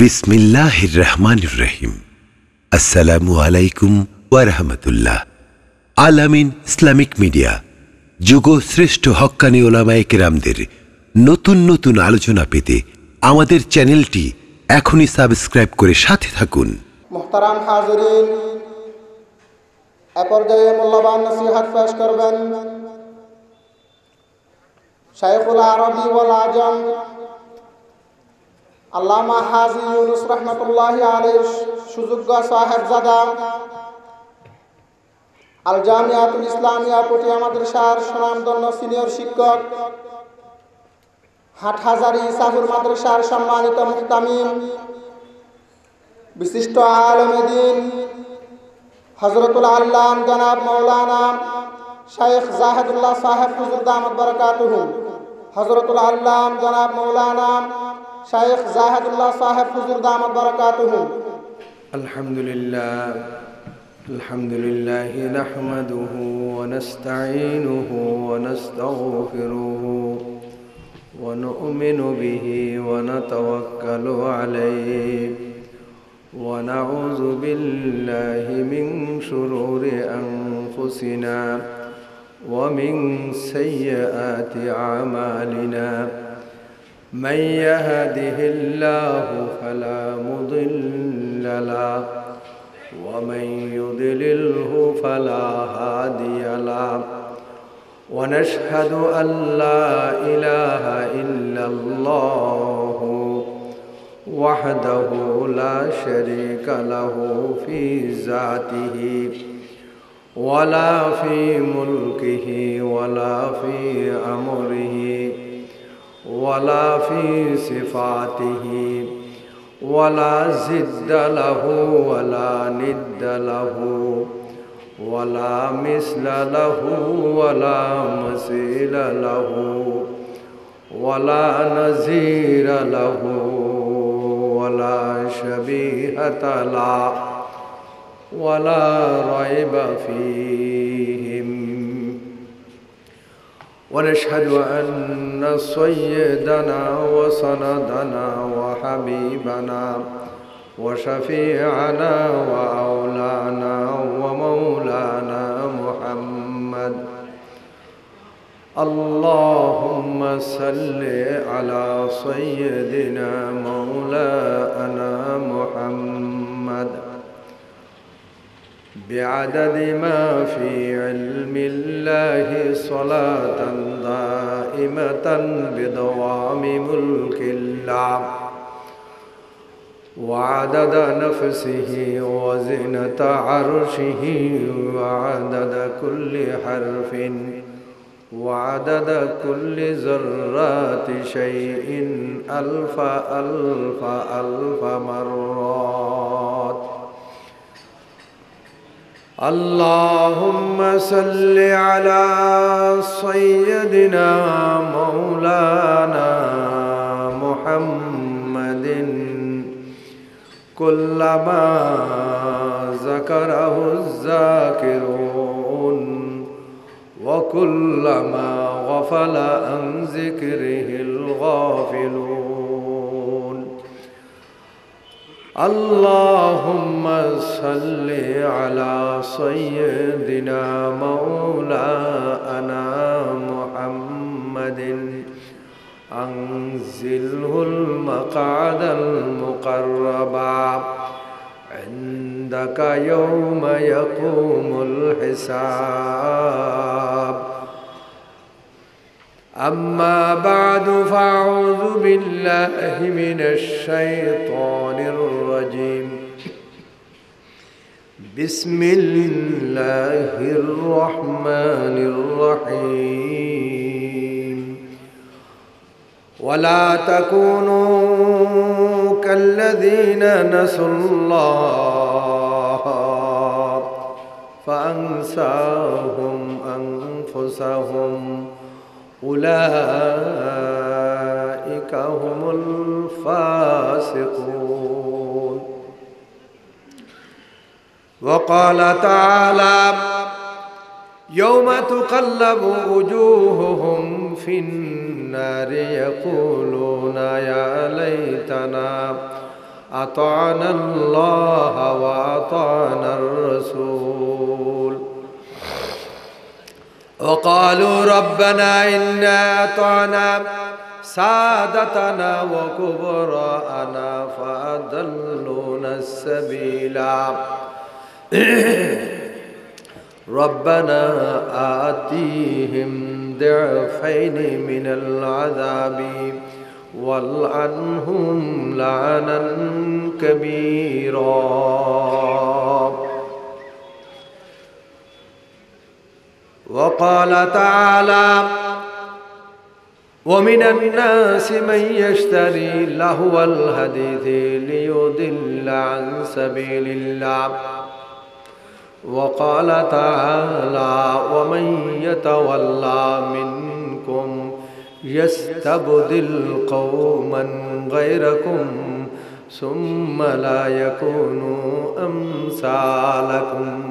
বিসমিল্লাহির রহমানির রহিম আসসালামু আলাইকুম ওয়ারহমতুল্লাহ আলামিন ইসলামিক মিডিয়া, যুগ শ্রেষ্ঠ হক্কানি ওলামায়ে কেরামদের নতুন নতুন আলোচনা পেতে আমাদের চ্যানেলটি এখনই সাবস্ক্রাইব করে সাথে থাকুন। মোহতারাম হাজরিন, এ পর্যায়ে মূল্যবান নসিহাত পেশ করবেন শাইখুল আরবি ওয়াল আজম আল্লামা হাজি ইউনুস রহমতুল্লাহ আলীর সুযোগ্য সাহেবজাদা। আল জামিয়াতুল ইসলামিয়া পটিয়া মাদ্রাসার সুনামধন্য সিনিয়র শিক্ষক, হাটহাজারি সাহুর মাদ্রাসার সম্মানিত মুহতামিম বিশিষ্ট আলমেদিন হজরতুল আল্লাহ জনাব মৌলানা শাইখ জাহেদুল্লাহ সাহেব হুজুর দামদ বরকাতুহু হজরতুল আল্লাহ জনাব মৌলানা শাইখ জাহেদুল্লাহ সাহেব হুজুর দামদ বরকাতুহু الحمد لله الحمد لله نحمده ونستعينه ونستغفره ونؤمن به ونتوكل عليه ونعوذ بالله من شرور أنفسنا ومن سيئات أعمالنا من يهده الله فلا مضل له ومن يضلله فلا هادي له. ونشهد أن لا إله إلا الله وحده لا شريك له في ذاته ولا في ملكه ولا في أمره. ولا في صفاته ولا زد له ولا ند له ولا مثل له ولا مثيل له ولا نزير له ولا شبيهة له ولا ريب فيهم. ونشهد أن سيدنا وسندنا وحبيبنا وشفيعنا وأولانا ومولانا محمد. اللهم صل على سيدنا مولانا محمد. بعدد ما في علم الله صلاة دائمة بدوام ملك الله. وعدد نفسه وزنة عرشه وعدد كل حرف. وعدد كل ذرات شيء ألف ألف ألف مرات اللهم صل على سيدنا مولانا محمد. كلما ذكره الذاكرون وكلما غفل عن ذكره الغافلون. اللهم صل على سيدنا مولانا محمد. أنزله المقعد المقربا عندك يوم يقوم الحساب. أما بعد فأعوذ بالله من الشيطان الرجيم. بسم الله الرحمن الرحيم. ولا تكونوا كالذين نسوا الله فأنساهم أنفسهم. أولئك هم الفاسقون. وقال تعالى يوم تقلب وجوههم في النار يقولون يا ليتنا أطعنا الله وأطعنا الرسول. وقالوا ربنا إنا أطعنا سادتنا وكبراءنا فأضلونا السبيلا. ربنا آتيهم ضعفين من العذاب والعنهم لعنا كبيرا. وقال تعالى ومن الناس من يشتري لهو الحديث ليضل عن سبيل الله. وقال تعالى ومن يتولى منكم يستبدل قوما غيركم ثم لا يكونوا أمثالكم.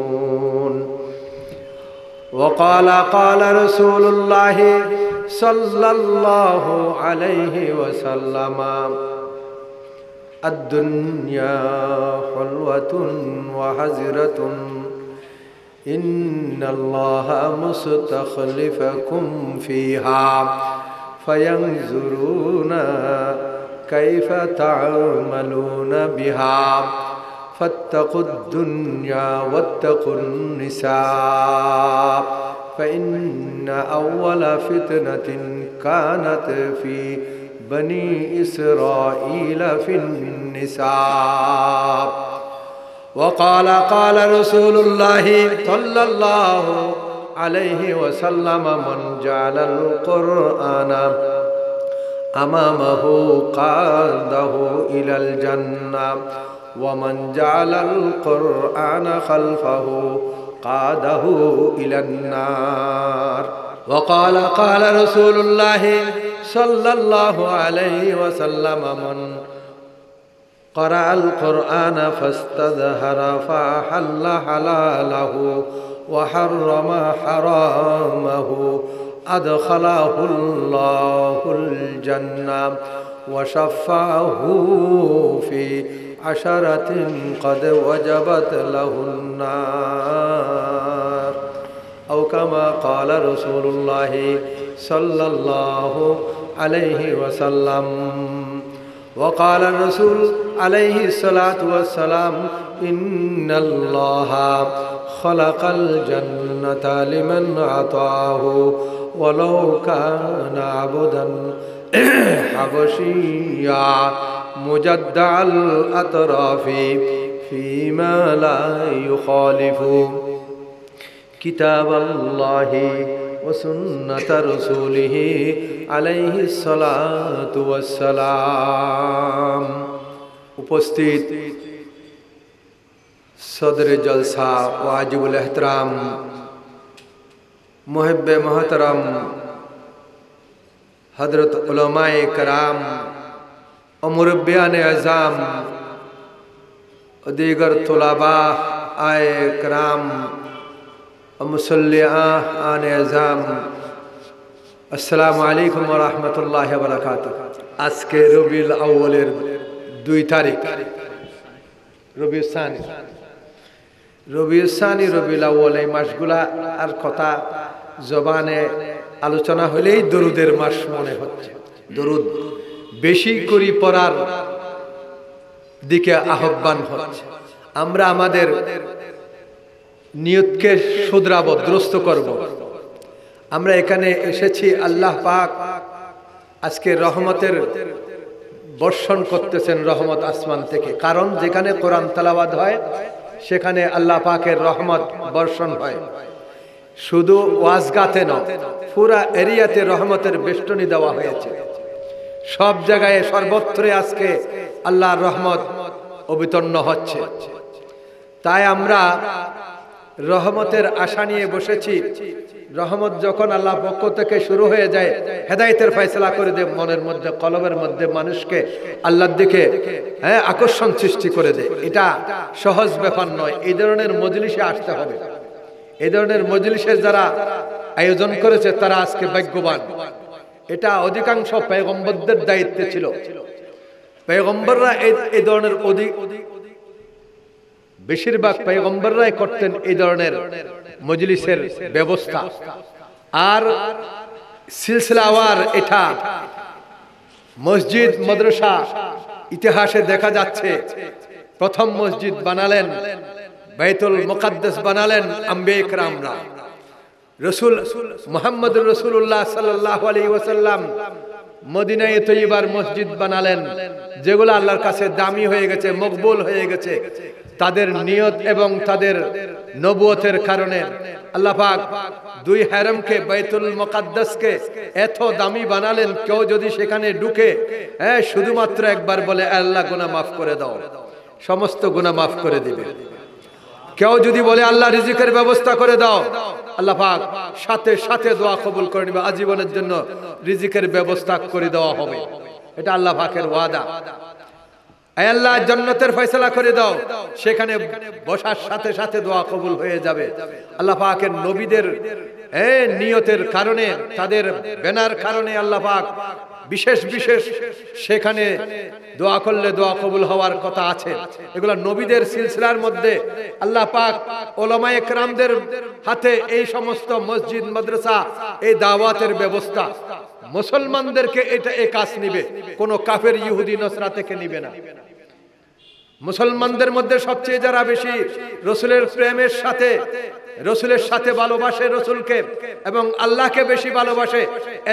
وقال قال رسول الله صلى الله عليه وسلم الدنيا حلوة وحزرة إن الله مستخلفكم فيها فينظرون كيف تعملون بها. فاتقوا الدنيا واتقوا النساء فإن أول فتنة كانت في بني إسرائيل في النساء. وقال قال رسول الله صلى الله عليه وسلم من جعل القرآن أمامه قاده إلى الجنة ومن جعل القرآن خلفه قاده إلى النار. وقال قال رسول الله صلى الله عليه وسلم من قرأ القرآن فاستظهر فأحل حلاله وحرم حرامه أدخله الله الجنة وشفعه في عشرة قد وجبت له النار. أو كما قال رسول الله صلى الله عليه وسلم وقال الرسول عليه الصلاة والسلام إن الله خلق الجنة لمن أعطاه ولو كان عبدا حبشيا. مجدع الأطراف فيما لا يخالف كتاب الله وسنة رسوله عليه الصلاة والسلام উপস্থিত সদরে জলসা ওয়াজিবুল এহতরাম মুহেব্বে মহতরম হজরত উলমায়ে कराम মুরব্বিয়ান আজাম। দিগর তোলাবা, আয় করাম। মুসল্লিয়া আন আজাম। আসসালামু আলাইকুম রহমতুল্লাহ বারাকাত আজকে রবিল আউ্বলের দুই তারিখ। রবি সানি। রবি সানি রবিল আউ্বল এই মাসগুলা আর কথা জবানে আলোচনা হলেই দরুদের মাস মনে হচ্ছে। দরুদ। বেশি করি পড়ার দিকে আহ্বান হচ্ছে। আমরা আমাদের নিয়তকে শুধরাব, দ্রস্ত করব। আমরা এখানে এসেছি আল্লাহ পাক আজকে রহমতের বর্ষণ করতেছেন রহমত আসমান থেকে। কারণ যেখানে কোরআন তালাবাদ হয়, সেখানে আল্লাহ পাকের রহমত বর্ষণ হয়। শুধু ওয়াজগাতে নয়, পুরা এরিয়াতে রহমতের বেষ্টনী দেওয়া হয়েছে। সব জায়গায় সর্বত্রে আজকে আল্লাহর রহমত অবিতন্ন হচ্ছে। তাই আমরা রহমতের আশা নিয়ে বসেছি। রহমত যখন আল্লাহ পক্ষ থেকে শুরু হয়ে যায়, হেদায়তের ফয়সলা করে দেয়, মনের মধ্যে কলমের মধ্যে মানুষকে আল্লাহর দিকে হ্যাঁ আকর্ষণ সৃষ্টি করে দেয়। এটা সহজ ব্যাপার নয়, এই ধরনের মজলিসে আসতে হবে। এই ধরনের মজলিসের যারা আয়োজন করেছে, তারা আজকে ভাগ্যবান। এটা অধিকাংশ পেগম্বরদের দায়িত্বে ছিল। পেগম্বররা এই ধরনের অধিক বেশিরভাগ পেগম্বররাই করতেন এই ধরনের মজলিসের ব্যবস্থা। আর সিলসিলাওয়ার এটা মসজিদ, মাদ্রাসা ইতিহাসে দেখা যাচ্ছে, প্রথম মসজিদ বানালেন, বাইতুল মুকাদ্দাস বানালেন আম্বে ইকরামরা রসুল মোহাম্মদ রসুল্লাহ সাল্লাহ আলী ওসাল্লাম মদিনায় তৈবার মসজিদ বানালেন, যেগুলো আল্লাহর কাছে দামি হয়ে গেছে, মকবুল হয়ে গেছে। তাদের নিয়ত এবং তাদের নবুয়তের কারণে আল্লাহ পাক দুই হ্যারমকে বাইতুল মুকাদ্দাসকে এত দামি বানালেন, কেউ যদি সেখানে ঢুকে হ্যাঁ শুধুমাত্র একবার বলে, আল্লাহ গুনাহ মাফ করে দাও, সমস্ত গুনাহ মাফ করে দিবে। কেউ যদি বলে, আল্লাহ রিজিকের ব্যবস্থা করে দাও আল্লাহ পাক সাথে সাথে দোয়া কবুল করে নিবে। আজীবনের জন্য রিজিকের ব্যবস্থা করে দেওয়া হবে। এটা আল্লাহ পাকের ওয়াদা। আল্লাহ, জান্নাতের ফয়সালা করে দাও। সেখানে বসার সাথে সাথে দোয়া কবুল হয়ে যাবে। আল্লাহ পাকের নবীদের নিয়তের কারণে, তাদের বেনার কারণে আল্লাহ পাক বিশেষ বিশেষ সেখানে দোয়া করলে দোয়া কবুল হওয়ার কথা আছে। এগুলো নবীদের সিলসিলার মধ্যে আল্লাহ পাক ওলামা একরামদের হাতে এই সমস্ত মসজিদ মাদ্রাসা এই দাওয়াতের ব্যবস্থা। মুসলমানদেরকে এটা এ কাজ নিবে। কোনো কাফের ইহুদি নসরা থেকে নিবে না। মুসলমানদের মধ্যে সবচেয়ে যারা বেশি রসুলের প্রেমের সাথে, রসুলের সাথে ভালোবাসে রসুলকে এবং আল্লাহকে বেশি ভালোবাসে,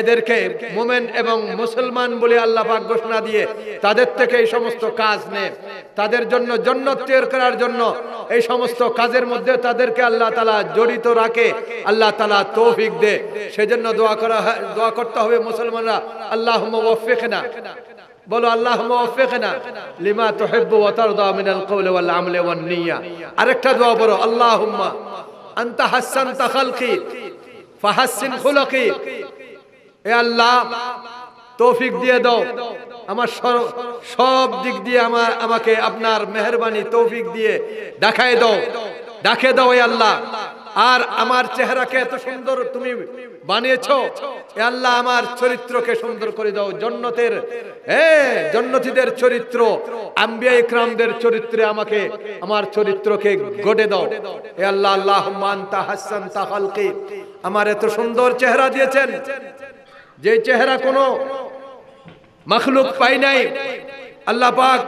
এদেরকে মোমেন এবং মুসলমান বলে আল্লাহ পাক ঘোষণা দিয়ে তাদের থেকে এই সমস্ত কাজ নেয় তাদের জন্য জন্নত তৈরি করার জন্য এই সমস্ত কাজের মধ্যে তাদেরকে আল্লাহ তালা জড়িত রাখে, আল্লাহ তালা তৌফিক দে। সেজন্য দোয়া করা দোয়া করতে হবে মুসলমানরা আল্লাহ না বলো, আল্লাহ মুওয়াফিকনা লিমা তুহিব্বু ওয়া তারদা মিনাল কওলি ওয়াল আমলি ওয়ান নিয়্যা আরেকটা দোয়া বলো আল্লাহুম্মা আনতা হাসানতা খালকি ফাহাসসিন খুলকি। এ আল্লাহ, তৌফিক দিয়ে দাও। আমার সব দিক দিয়ে আমার, আমাকে আপনার মেহেরবানি তৌফিক দিয়ে দেখায় দাও। ডাকে দাও, এ আল্লাহ। আর আমার চেহারাকে এত সুন্দর তুমি বানিয়েছো। এ আল্লাহ আমার চরিত্রকে সুন্দর করে দাও। জন্নতের, এ জন্নতিদের চরিত্র, আম্বিয়া ইকরামদের চরিত্রে আমাকে, আমার চরিত্রকে গড়ে দাও। এ আল্লাহ আল্লাহ মানতা হাসান তাহালকে আমার এত সুন্দর চেহারা দিয়েছেন। যে চেহারা কোনো মখলুক পাই নাই। আল্লাহ পাক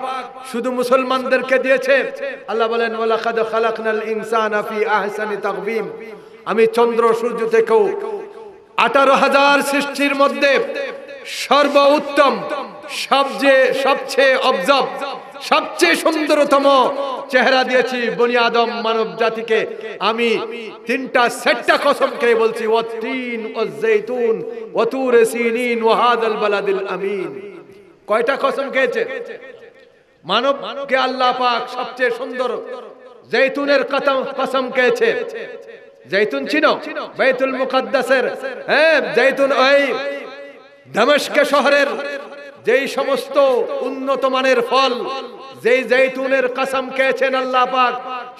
শুধু মুসলমানদেরকে দিয়েছে। আল্লাহ বলেন, ওয়ালাকাদ খালাকনাল ইনসানা ফি আহসানি তাকবীম। আমি চন্দ্র সূর্য থেকেও আঠারো হাজার সৃষ্টির মধ্যে সর্বোত্তম, সবচেয়ে সবচেয়ে অবজব সবচেয়ে সুন্দরতম চেহারা দিয়েছি বনি আদম মানব জাতিকে। আমি তিনটা সেটটা কসম খেয়ে বলছি ও তিন ও জৈতুন ও তুর সিনিন বালাদিল আমিন। কয়টা কসম খেয়েছে? মানবকে আল্লাহ পাক সবচেয়ে সুন্দর জৈতুনের কসম খেয়েছে। জৈতুন চিনো বাইতুল মুকাদ্দাসের হ্যাঁ জৈতুন ওই দামেশকে শহরের যেই সমস্ত উন্নত মানের ফল, যেই জৈতুনের কাসাম খেয়েছেন আল্লাহ পাক,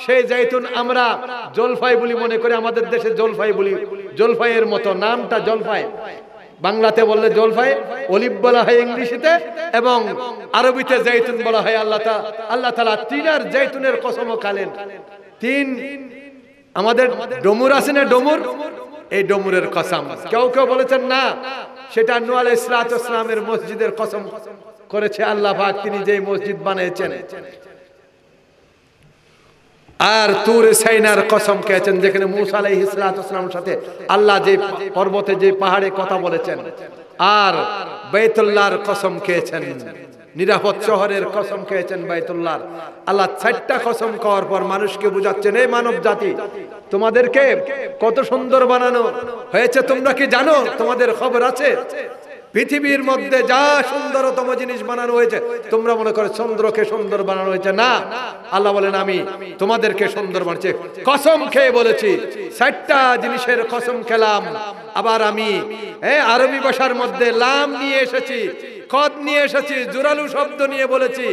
সেই জৈতুন আমরা জলফাই বলি মনে করি, আমাদের দেশে জলফাই বলি। জলফাইয়ের মতো, নামটা জলফাই। বাংলাতে বললে জলফাই, অলিভ বলা হয় ইংলিশিতে, এবং আরবিতে জৈতুন বলা হয় আল্লাহ আল্লাহ তালা তিনার জৈতুনের কসমও খালেন। তিন আমাদের ডমুর আছে না ডমুর? এই ডমুরের কসম। কেউ কেউ বলেছেন, না, সেটা নুয়াল ইসলাত ইসলামের মসজিদের কসম করেছে আল্লাহ পাক, তিনি যে মসজিদ বানিয়েছেন। আর তুর সাইনার কসম খেয়েছেন, যেখানে মুসা আলাইহিস সালামের সাথে আল্লাহ যে পর্বতে যে পাহাড়ে কথা বলেছেন। আর বাইতুল্লাহর কসম খেয়েছেন। নিরাপদ শহরের কসম খেয়েছেন বাইতুল্লাহর। আল্লাহ চারটা কসম খাওয়ার পর মানুষকে বুঝাচ্ছেন, এই মানব জাতি, তোমাদেরকে কত সুন্দর বানানো হয়েছে তোমরা কি জানো? তোমাদের খবর আছে? পৃথিবীর মধ্যে যা সুন্দরতম জিনিস বানানো হয়েছে, তোমরা মনে করো চন্দ্রকে সুন্দর বানানো হয়েছে? না। আল্লাহ বলেন, আমি তোমাদেরকে সুন্দর বানাচ্ছি। কসম খেয়ে বলেছি ষাটটা জিনিসের কসম খেলাম। আবার আমি হ্যাঁ আরবি ভাষার মধ্যে লাম নিয়ে এসেছি। কদ নিয়ে এসেছি, জোরালু শব্দ নিয়ে বলেছি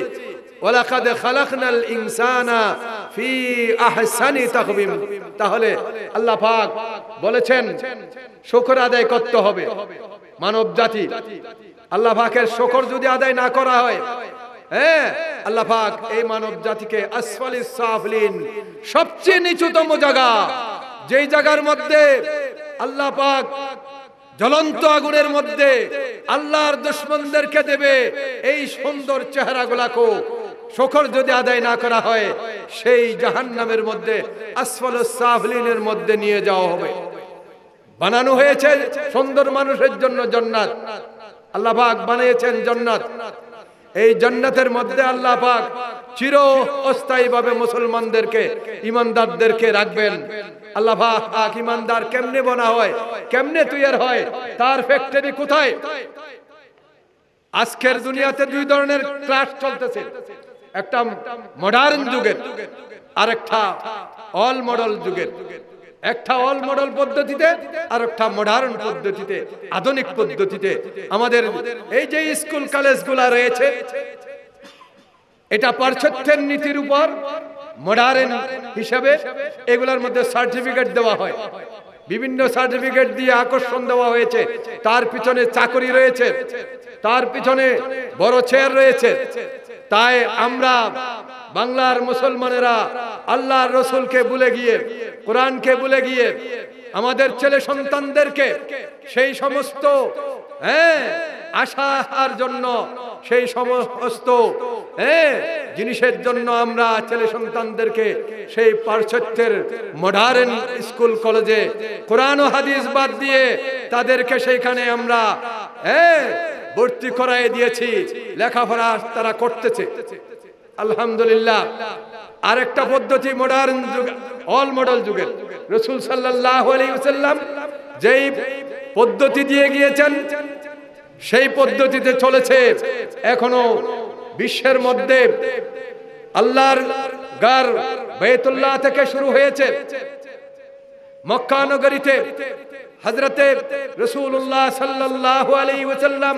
তাহলে আল্লাহ বলেছেন আদায় করতে হবে, মানব জাতি। আল্লাহ পাকের যদি আদায় না করা হয় হ্যাঁ আল্লাহ এই মানব জাতিকে সাফলিন, সবচেয়ে নিচুতম জায়গা, যেই জায়গার মধ্যে আল্লাহ পাক জ্বলন্ত আগুনের মধ্যে আল্লাহর দুশ্মনদেরকে দেবে। এই সুন্দর চেহারাগুলাকে শকর যদি আদায় না করা হয়, সেই জাহান্নামের মধ্যে আসফল মধ্যে নিয়ে যাওয়া হবে। বানানো হয়েছে সুন্দর মানুষের জন্য জান্নাত। আল্লাহ পাক বানিয়েছেন জান্নাত। এই জন্নাতের মধ্যে আল্লাহ পাক চির অস্থায়ী ভাবে মুসলমানদেরকে, ইমানদারদেরকে রাখবেন। আল্লাহ পাক ইমানদার কেমনে বনা হয়? কেমনে তৈয়ার হয়? তার ফ্যাক্টরি কোথায়? আজকের দুনিয়াতে দুই ধরনের ক্লাস চলতেছে। একটা মডার্ন যুগের আর একটা অল মডেল যুগের। একটা অল মডেল পদ্ধতিতে আর একটা মডার্ন পদ্ধতিতে, আধুনিক পদ্ধতিতে। আমাদের এই যে স্কুল কলেজগুলা রয়েছে, এটা পার্শ্বত্যের নীতির উপর মডার্ন হিসাবে এগুলোর মধ্যে সার্টিফিকেট দেওয়া হয়। বিভিন্ন সার্টিফিকেট দিয়ে আকর্ষণ দেওয়া হয়েছে। তার পিছনে চাকরি রয়েছে। তার পিছনে বড় চেয়ার রয়েছে। তাই আমরা বাংলার মুসলমানেরা আল্লাহর রসুলকে ভুলে গিয়ে, কোরআনকে ভুলে গিয়ে, আমাদের ছেলে সন্তানদেরকে সেই সমস্ত হ্যাঁ আশার জন্য সেই সমস্ত জিনিসের জন্য আমরা ছেলে সন্তানদেরকে সেই পার্শ্বত্যের মডার্ন স্কুল কলেজে কোরআন হাদিস বাদ দিয়ে তাদেরকে সেইখানে আমরা ভর্তি করাই দিয়েছি, লেখাপড়া তারা করতেছে। আলহামদুলিল্লাহ। আরেকটা পদ্ধতি মডার্ন যুগ অল মডেল যুগের। রসুল সাল্লাহ আলাইসাল্লাম যেই পদ্ধতি দিয়ে গিয়েছেন সেই পদ্ধতিতে চলেছে, এখনও বিশ্বের মধ্যে আল্লাহর গার বেতুল্লাহ থেকে শুরু হয়েছে। মক্কা নগরীতে হজরতে রসুল্লাহ সাল্লাহ আলী ওসাল্লাম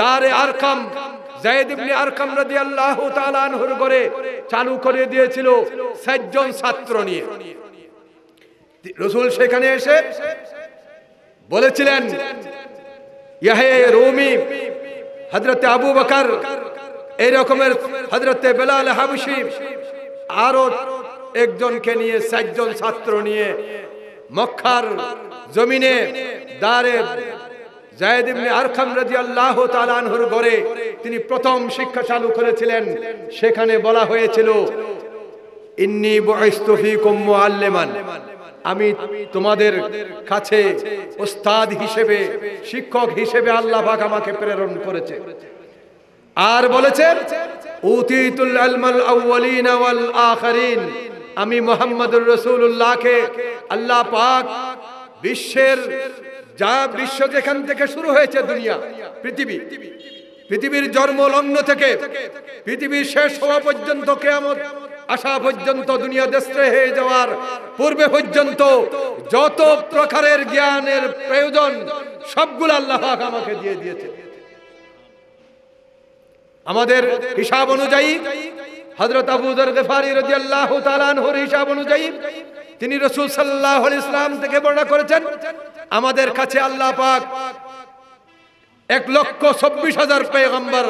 দারে আরকাম জায়দ চালু করে দিয়েছিল 60 জন ছাত্র নিয়ে। রসুল সেখানে এসে বলেছিলেন ইয়াহে রুমি, হযরতে আবু বকর, এই রকমের হযরতে বেলাল হাবশি, আরও একজনকে নিয়ে 60 জন ছাত্র নিয়ে মক্কার জমিনে দারে তিনি প্রথম শিক্ষা চালু করেছিলেন। সেখানে বলা হয়েছিল, ইন্নী বুইস্তু ফীকুম আমি তোমাদের কাছে ওস্তাদ হিসেবে, শিক্ষক হিসেবে আল্লাহ পাক আমাকে প্রেরণ করেছে। আর বলেছে, উতিতুল ইলমাল আউয়ালিন ওয়াল আখিরিন। আমি মুহাম্মদুর রাসূলুল্লাহকে আল্লাহ পাক বিশ্বের যা বিশ্ব যেখান থেকে শুরু হয়েছে দুনিয়া, পৃথিবী, পৃথিবীর জন্ম লগ্ন থেকে, পৃথিবীর শেষ হওয়া পর্যন্ত কেয়ামত আসা পর্যন্ত দুনিয়া দেশে হয়ে যাওয়ার, পূর্বে পর্যন্ত যত প্রকারের জ্ঞানের প্রয়োজন, সবগুলো আল্লাহ আমাকে দিয়ে দিয়েছে আমাদের হিসাব অনুযায়ী, হযরত আবু যর গফারি রাদিয়াল্লাহু তাআলা আনহুর হিসাব অনুযায়ী, তিনি রাসূল আলাইহি ইসলাম থেকে বর্ণনা করেছেন, আমাদের কাছে আল্লাহ পাক এক লক্ষ চব্বিশ হাজার পেগম্বর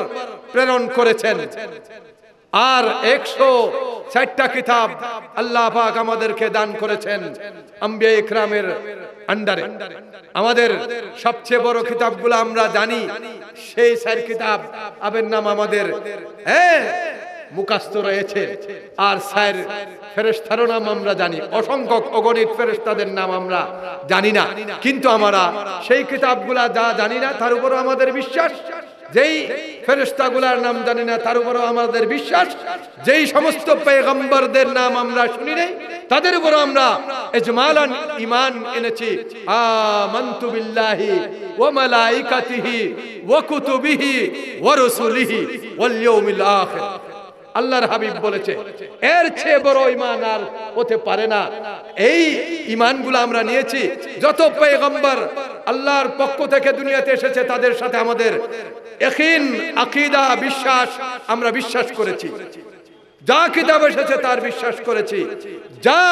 প্রেরণ করেছেন। আর একশো ষাটটা কিতাব আল্লাহ পাক আমাদেরকে দান করেছেন আম্বিয়া ইকরামের আন্ডারে। আমাদের সবচেয়ে বড় কিতাবগুলো আমরা জানি, সেই চার কিতাব, আবের নাম আমাদের। হ্যাঁ মুখাস্ত রয়েছে। আর স্যার ফেরেস্তারও নাম আমরা জানি, অসংখ্য অগণিত ফেরেস্তাদের নাম আমরা জানি না। কিন্তু আমরা সেই কিতাবগুলা যা জানি না, তার উপরও আমাদের বিশ্বাস। যেই ফেরেস্তাগুলার নাম জানি না, তার উপরও আমাদের বিশ্বাস। যেই সমস্ত পেগম্বরদের নাম আমরা শুনি নেই, তাদের উপর আমরা ইজমালান ঈমান এনেছি। আমানতু বিল্লাহি মালাইকাতিহি কুতুবিহি ওয়াল আল্লাহর হাবিব বলেছে, এর চেয়ে বড় ইমান আর হতে পারে না। এই ইমানগুলো আমরা নিয়েছি। যত পয়গম্বর আল্লাহর পক্ষ থেকে দুনিয়াতে এসেছে, তাদের সাথে আমাদের একিন আকিদা, বিশ্বাস আমরা বিশ্বাস করেছি। যা কিতাব এসেছে তার বিশ্বাস করেছি। যা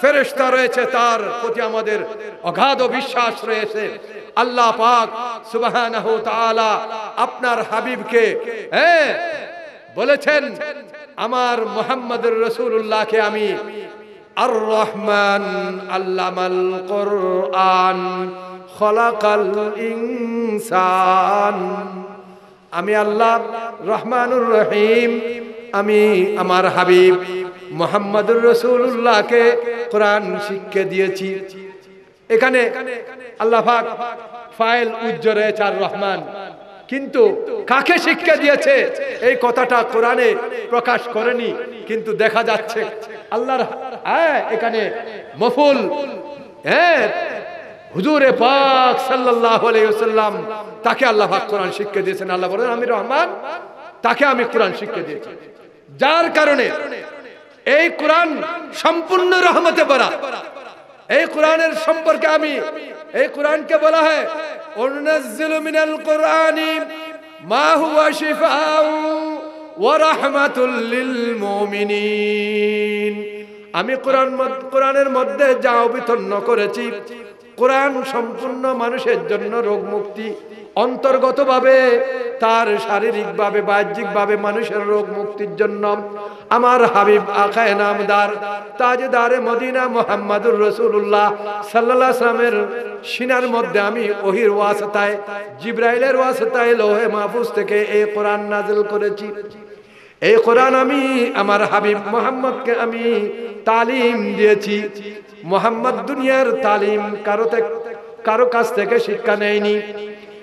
ফেরেশতা রয়েছে তার প্রতি আমাদের অগাধ বিশ্বাস রয়েছে। আল্লাহ পাক তাআলা আপনার হাবিবকে হ্যাঁ বলেছেন, আমার মোহাম্মদুর রসুল্লাহকে আমি আর রহমান আল্লামাল কোরআন খলাকাল ইনসান। আমি আল্লাহ রহমানুর রহিম, আমি আমার হাবিব মোহাম্মদুর রসুল্লাহকে কোরআন শিক্ষা দিয়েছি। এখানে আল্লাহ ফাইল উজ্জ্ব রয়েছে আর রহমান। কিন্তু কাকে শিক্ষা দিয়েছে? এই কথাটা কোরআনে প্রকাশ করেনি, কিন্তু দেখা যাচ্ছে আল্লাহর হ্যাঁ এখানে মফুল হ্যাঁ হুজুরে পাক সাল্লাল্লাহু আলাইহি ওয়াসাল্লাম, তাকে আল্লাহ পাক কোরআন শিক্ষা দিয়েছেন। আল্লাহ বলেন আমি রহমান, তাকে আমি কোরআন শিক্ষা দিয়েছি। যার কারণে এই কোরআন সম্পূর্ণ রহমতে ভরা। এই কোরআনের সম্পর্কে আমি, এই কোরআনকে বলা হয় অনুনাজ্জিলু মিনাল কোরআনি মা হুয়া শিফাউ ওয়া রাহমাতুল লিল মুমিনিন। আমি কোরআন কোরআনের মধ্যে যা অবিতন্ন করেছি কোরআন সম্পূর্ণ মানুষের জন্য রোগ মুক্তি অন্তর্গতভাবে, তার শারীরিকভাবে, বাহ্যিকভাবে মানুষের রোগ মুক্তির জন্য আমার হাবিব আকায় নামদার তাজদারে মদিনা মোহাম্মদুর রসুল্লাহ সাল্লাহ সালামের সিনার মধ্যে আমি ওহির ওয়াসতায়, জিব্রাইলের ওয়াসতায় লোহে মাহফুজ থেকে এই কোরআন নাজিল করেছি। এই কোরআন আমি, আমার হাবিব মোহাম্মদকে আমি তালিম দিয়েছি। মোহাম্মদ দুনিয়ার তালিম কারও কারও কাছ থেকে শিক্ষা নেয়নি।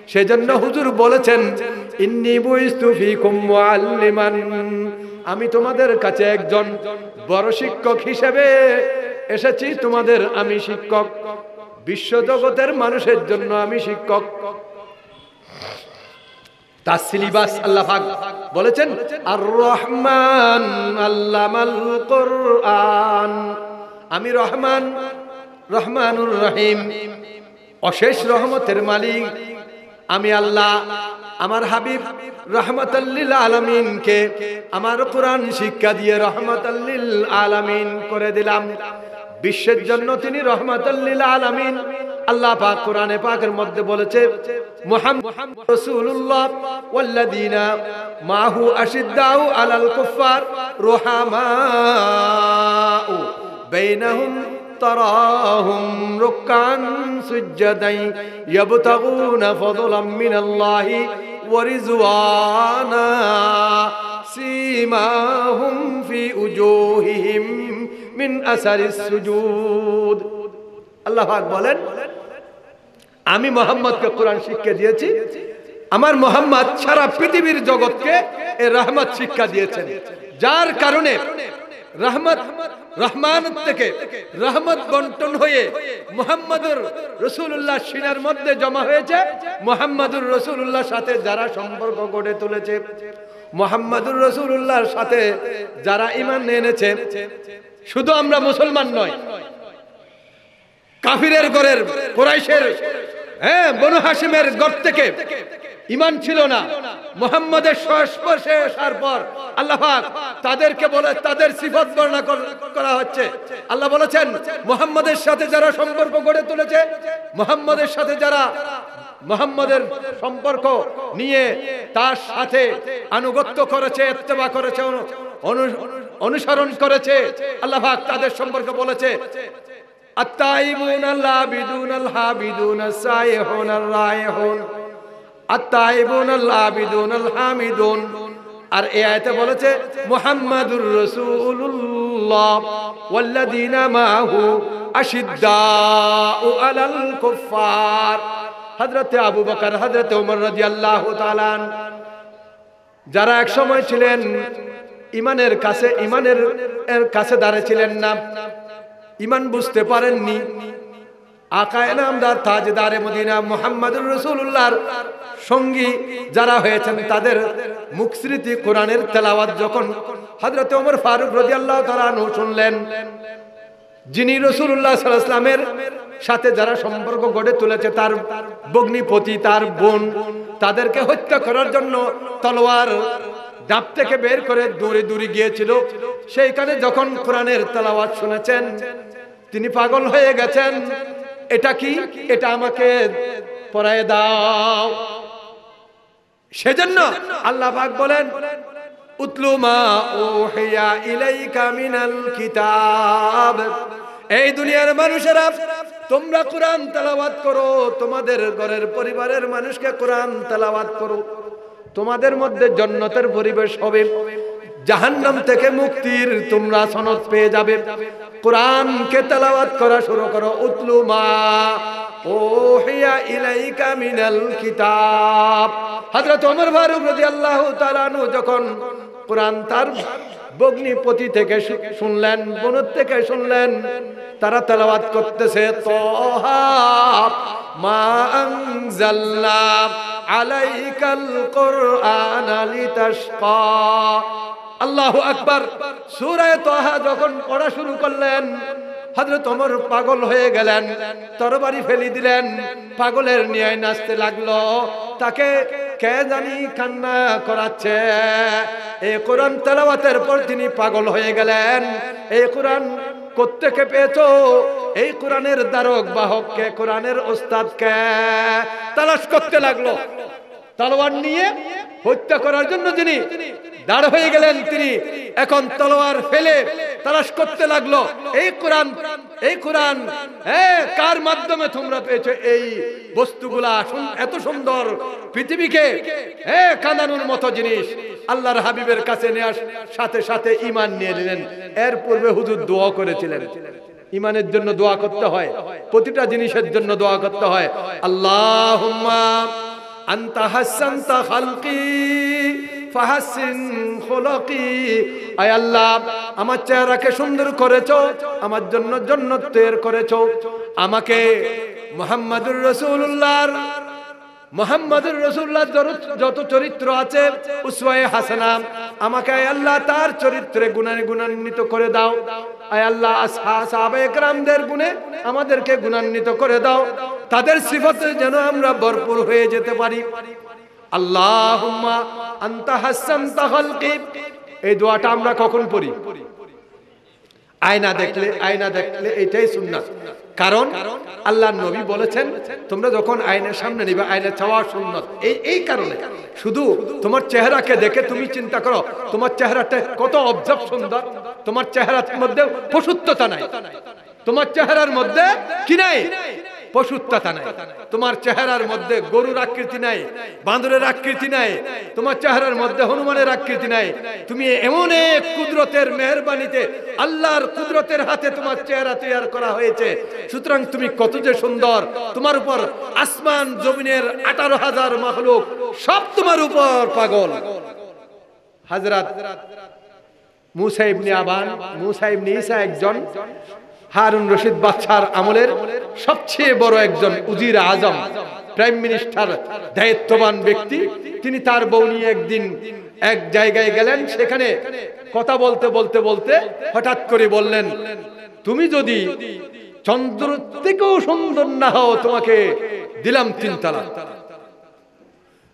সেজন্য হুজুর বলেছেন, ইন্নি বুইস্তু ফিকুম মুআল্লিমান। আমি তোমাদের কাছে একজন বড় শিক্ষক হিসেবে এসেছি। তোমাদের আমি শিক্ষক। বিশ্বজগতের মানুষের জন্য আমি শিক্ষক। তার সিলেবাস আল্লাহ বলেছেন আর রহমান কোরআন। আমি রহমান, রহমানুর রহিম, অশেষ রহমতের মালিক। আমি আল্লাহ, আমার হাবিব রহমতাল্লিল আলমিনকে আমার কোরআন শিক্ষা দিয়ে রহমতাল্লিল আলমিন করে দিলাম। বিশ্বের জন্য তিনি রহমতাল্লিল আলামিন আল্লাহ পাক কোরআনে পাকের মধ্যে বলেছে মুহাম্মদ রাসূলুল্লাহ ওয়াল্লাযীনা মাহু আশিদ্দাউ আলাল কুফার রুহামাউ বাইনাহুম تراهم ركعا سجدا يبتغون فضلا من الله ورزوانا سيماهم في وجوههم من أثر السجود আল্লাহ পাক বলেন আমি মোহাম্মদকে কোরআন শিক্ষা দিয়েছি। আমার মোহাম্মদ সারা পৃথিবীর জগৎকে এ রহমত শিক্ষা দিয়েছেন। যার কারণে রহমত, রহমান থেকে রহমত বন্টন হয়ে মোহাম্মদুর রসুল্লাহ সিনার মধ্যে জমা হয়েছে। মোহাম্মদুর রসুল্লাহর সাথে যারা সম্পর্ক গড়ে তুলেছে, মোহাম্মদুর রসুল্লাহর সাথে যারা ইমান এনেছে, শুধু আমরা মুসলমান নয়, কাফিরের ঘরের, কোরাইশের হ্যাঁ বনু হাসিমের ঘর থেকে ইমান ছিল না। মোহাম্মদের সংস্পর্শে আসার পর আল্লাহ তাদেরকে বলে, তাদের সিফত বর্ণনা করা হচ্ছে। আল্লাহ বলেছেন, মোহাম্মদের সাথে যারা সম্পর্ক গড়ে তুলেছে, মোহাম্মদের সাথে যারা মোহাম্মদের সম্পর্ক নিয়ে তার সাথে আনুগত্য করেছে, ইত্তেবা করেছে, অনু- অনু- অনুসরণ করেছে, আল্লাহ তাদের সম্পর্কে বলেছে। التائبون العابدون الحامدون السائحون الرائحون التائبون العابدون الحامدون আর এই আয়াতে বলেছে মুহাম্মাদুর রাসূলুল্লাহ ওয়াল্লাযীনা মাহু আশিদ্দাউ আলাল কুফার হযরত আবু বকর হযরত ওমর রাদিয়াল্লাহু তাআলা আন- যারা এক সময় ছিলেন ইমানের কাছে ইমানের এর কাছে দাঁড়িয়ে ছিলেন না ইমান বুঝতে পারেননি। আকায় নামদার, তাজদারে মদিনা মোহাম্মদুর রসুল্লাহর সঙ্গী যারা হয়েছেন, তাদের মুখস্মৃতি কোরআনের তেলাওয়াত যখন হজরত ওমর ফারুক রদি আল্লাহ শুনলেন, যিনি রসুল্লাহ সাল্লামের সাথে যারা সম্পর্ক গড়ে তুলেছে, তার বগ্নিপতি তার বোন, তাদেরকে হত্যা করার জন্য তলোয়ার ডাব থেকে বের করে দূরে দূরে গিয়েছিল। সেইখানে যখন কোরআনের তেলাওয়াত শুনেছেন, তিনি পাগল হয়ে গেছেন। এটা কি? এটা আমাকে পড়ায় দাও। সেজন্য আল্লাহ পাক বলেন, উতলু মা ওহিয়া ইলাইকা মিনাল কিতাব। এই দুনিয়ার মানুষেরা, তোমরা কোরআন তেলাওয়াত করো, তোমাদের ঘরের পরিবারের মানুষকে কোরআন তেলাওয়াত করো। তোমাদের মধ্যে জন্নতের পরিবেশ হবে। জাহান্নাম থেকে মুক্তির তোমরা সনদ পেয়ে যাবে। কোরআনকে তেলাওয়াত করা শুরু করো। উতলু মা ওহিয়া ইলাইকা মিনাল কিতাব। হযরত ওমর ফারুক রাদিয়াল্লাহু তাআলা যখন কোরআন তার বগ্নিপতি থেকে শুনলেন বনুর থেকে শুনলেন, তারা তেলাওয়াত করতেছে আলাইকাল কোরআন লিতাশকা। আল্লাহু আকবার। যখন পড়া শুরু করলেন হজরত পাগল হয়ে গেলেন, তরবারি ফেলি দিলেন, পাগলের নিয়ে নাচতে লাগল। তাকে কে জানি কান্না করাচ্ছে। এই কোরআন তেলাওয়াতের পর তিনি পাগল হয়ে গেলেন। এই কোরআন কোত্থেকে পেয়েছ? এই কোরআনের দ্বারক বাহক কে? কোরআনের ওস্তাদকে তালাশ করতে লাগল। তলোয়ার নিয়ে হত্যা করার জন্য যিনি দাঁড় হয়ে গেলেন তিনি। এখন তলোয়ার ফেলে তালাশ করতে লাগল। এই কোরআন এই কোরআন হ্যাঁ কার মাধ্যমে তোমরা পেয়েছ এই বস্তুগুলা? এত সুন্দর পৃথিবীকে হ্যাঁ কাঁদানোর মতো জিনিস। আল্লাহর হাবিবের কাছে নেওয়ার সাথে সাথে ইমান নিয়ে নিলেন। এর পূর্বে হুজুর দোয়া করেছিলেন। ইমানের জন্য দোয়া করতে হয়। প্রতিটা জিনিসের জন্য দোয়া করতে হয়। আল্লাহ আন্তা হাসান্তা খালকি, ফাহাসিন খোলকি। আয় আল্লাহ, আমার চেহারাকে সুন্দর করেছ, আমার জন্য জন্নত তৈরি করেছ। আমাকে মোহাম্মদুর রসুল্লাহর মোহাম্মদুর রসুল্লাহ যত চরিত্র আছে, উসওয়ায়ে হাসানা, আমাকে আল্লাহ তার চরিত্রে গুণানে গুণান্বিত করে দাও। আয় আল্লাহ সাহাবে একরামদের গুণে আমাদেরকে গুণান্বিত করে দাও। তাদের সিফতে যেন আমরা ভরপুর হয়ে যেতে পারি। আল্লাহুম্মা আনতা হাসানতা খালকি। এই দোয়াটা আমরা কখন পড়ি? আয়না দেখলে আয়না দেখলে এটাই সুন্নাত। কারণ আল্লাহ নবী বলেছেন তোমরা যখন আয়নার সামনে নিবে আয়না চাওয়া সুন্নত। এই এই কারণে শুধু তোমার চেহারাকে দেখে তুমি চিন্তা করো তোমার চেহারাটা কত অবজার্ভ সুন্দর। তোমার চেহারার মধ্যে পশুত্বতা নাই। তোমার চেহারার মধ্যে কি নাই? পশুত্বতা নাই। তোমার চেহারার মধ্যে গরুর আকৃতি নাই, বাঁদরের আকৃতি নাই, তোমার চেহারার মধ্যে হনুমানের আকৃতি নাই। তুমি এমন এক কুদরতের মেহরবানিতে আল্লাহর কুদরতের হাতে তোমার চেহারা তৈরি করা হয়েছে। সুতরাং তুমি কত যে সুন্দর, তোমার উপর আসমান জমিনের আঠারো হাজার মাহলুক সব তোমার উপর পাগল। হাজরাত মুসা ইবনে আবান, মুসা ইবনে ঈসা একজন হারুন রশিদ বাচ্চার আমলের সবচেয়ে বড় একজন উজির আজম, প্রাইম মিনিস্টার, দায়িত্ববান ব্যক্তি। তিনি তার বউ নিয়ে একদিন এক জায়গায় গেলেন, সেখানে কথা বলতে বলতে বলতে হঠাৎ করে বললেন, তুমি যদি চন্দ্র থেকেও সুন্দর না হও, তোমাকে দিলাম তিন তালা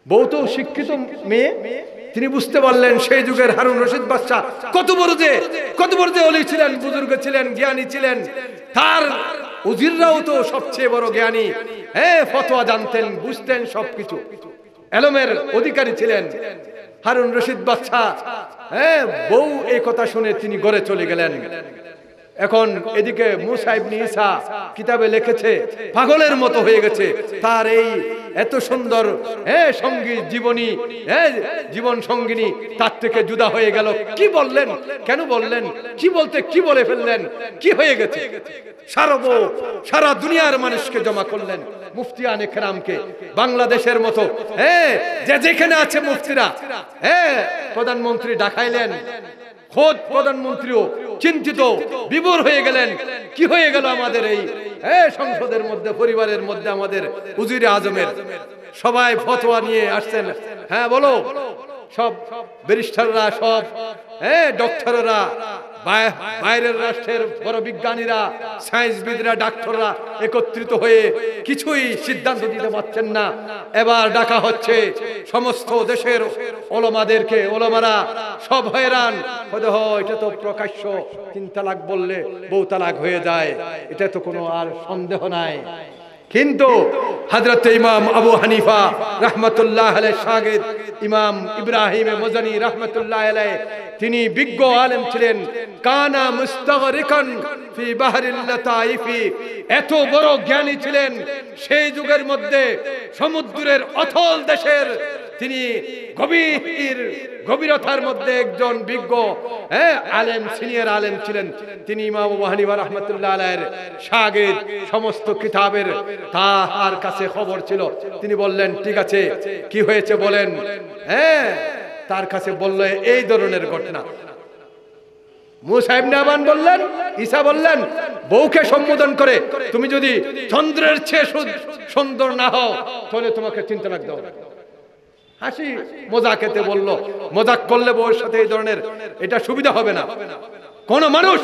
বউ তো শিক্ষিত মেয়ে তিনি বুঝতে পারলেন সেই যুগের হারুন রশিদ বাদশাহ কত বড় যে, কত বড় যে অলি ছিলেন, বুজুর্গ ছিলেন, জ্ঞানী ছিলেন। তার উজিররাও তো সবচেয়ে বড় জ্ঞানী। হ্যাঁ ফতোয়া জানতেন, বুঝতেন সবকিছু। এলমের অধিকারী ছিলেন হারুন রশিদ বাদশাহ। হ্যাঁ বউ এই কথা শুনে তিনি গড়ে চলে গেলেন। এখন এদিকে মুসাইবনি ইসা কিতাবে লিখেছে, পাগলের মতো হয়ে গেছে। তার এই এত সুন্দর হ্যাঁ সঙ্গী জীবনী জীবন সঙ্গিনী, তার থেকে জুদা হয়ে গেল। কি বললেন? কেন বললেন? কি বলতে কি বলে ফেললেন? কি হয়ে গেছে? সারব, সারা দুনিয়ার মানুষকে জমা করলেন মুফতি আনে খেরামকে বাংলাদেশের মতো হ্যাঁ যে যেখানে আছে মুফতিরা হ্যাঁ প্রধানমন্ত্রী ডাকাইলেন। খোদ প্রধানমন্ত্রীও চিন্তিত, বিভোর হয়ে গেলেন। কি হয়ে গেল আমাদের এই সংসদের মধ্যে, পরিবারের মধ্যে আমাদের উজিরে আজমের? সবাই ফতোয়া নিয়ে আসছেন। হ্যাঁ বলো। সব ব্যারিস্টাররা, সব হ্যাঁ ডক্টররা বাইরের রাষ্ট্রের বড় বিজ্ঞানীরা, সায়েন্সবিদরা, ডাক্তাররা একত্রিত হয়ে কিছুই সিদ্ধান্ত দিতে পারছেন না। এবার ডাকা হচ্ছে সমস্ত দেশের ওলমাদেরকে, ওলমারা সব হয়রান। হয়তো হ, এটা তো প্রকাশ্য, তিন তালাক বললে বউ তালাক হয়ে যায়। এটা তো কোনো আর সন্দেহ নাই। কিন্তু হজরত ইমাম আবু হানিফা রহমতুল্লাহ সাগেদ ইমাম ইব্রাহিম মজানি রহমতুল্লাহ তিনি বিজ্ঞ আলেম ছিলেন। কানা মুস্তাগরিকান ফি এত বড় জ্ঞানী ছিলেন। সেই যুগের মধ্যে সমুদ্রের অথল দেশের তিনি গভীর, গভীরতার মধ্যে একজন বিজ্ঞ হ্যাঁ আলেম, সিনিয়র আলেম ছিলেন। তিনি ইমাম হানিফা রাহমাতুল্লাহ আলাইহির শাগিদ সমস্ত কিতাবের তার কাছে খবর ছিল। তিনি বললেন, ঠিক আছে, কি হয়েছে বলেন? হ্যাঁ তার কাছে বলল, এই ধরনের ঘটনা। বললেন, ঈসা বললেন, বউকে সম্বোধন করে, তুমি যদি চন্দ্রের চেয়ে সুন্দর না হও, তাহলে তোমাকে চিন্তা রাখতে হবে। হাসি মজা খেতে বলল। মজাক করলে বউয়ের সাথে এই ধরনের এটা সুবিধা হবে না। কোন মানুষ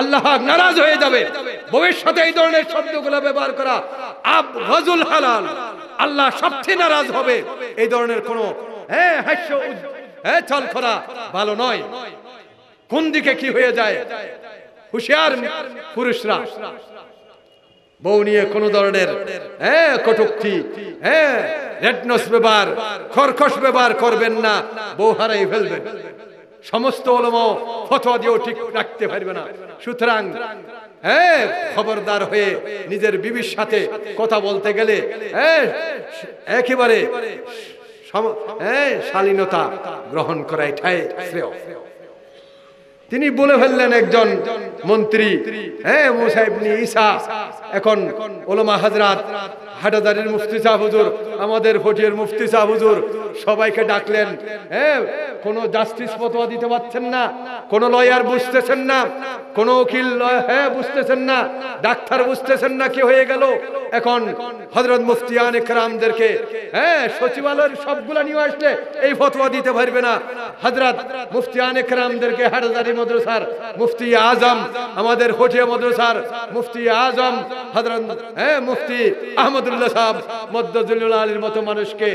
আল্লাহ নারাজ হয়ে যাবে। বউয়ের সাথে এই ধরনের শব্দগুলো ব্যবহার করা আব গজুল হালাল। আল্লাহ সবচেয়ে নারাজ হবে এই ধরনের কোন হ্যাঁ হাস্য হ্যাঁ চল করা ভালো নয়। কোন দিকে কি হয়ে যায়? হুশিয়ার পুরুষরা। বউ নিয়ে কোন ধরনের হ্যাঁ কটুক্তি হ্যাঁ রেডনস ব্যবহার, খরখস ব্যবহার করবেন না, বউ হারাই ফেলবেন। সমস্ত ওলম ফতোয়া দিয়েও ঠিক রাখতে পারবে না। সুতরাং হ্যাঁ খবরদার হয়ে নিজের বিবির সাথে কথা বলতে গেলে হ্যাঁ একেবারে হ্যাঁ শালীনতা গ্রহণ করাই এটাই শ্রেয়। তিনি বলে ফেললেন একজন মন্ত্রী হ্যাঁ মুসাইবনি ঈসা, এখন ওলামা হাজরাত হাটাদারির মুফতি সাহ হুজুর, আমাদের ফটিয়ার মুফতি সাহ হুজুর সবাইকে ডাকলেন। হ্যাঁ কোনো জাস্টিস ফতোয়া দিতে পারছেন না, কোনো লয়ার বুঝতেছেন না, কোনো উকিল হ্যাঁ বুঝতেছেন না, ডাক্তার বুঝতেছেন না কি হয়ে গেল। এখন হজরত মুফতিয়ান একরামদেরকে হ্যাঁ সচিবালয়ের সবগুলা নিয়ে আসলে এই ফতোয়া দিতে পারবে না। হজরত মুফতিয়ান একরামদেরকে হাটাদারি মাদ্রাসার মুফতি আজম, আমাদের হটিয়া মাদ্রাসার মুফতি আজম হজরত হ্যাঁ মুফতি আহমদুল্লাহ সাহেব মদ্দুল্লাহ আলীর মতো মানুষকে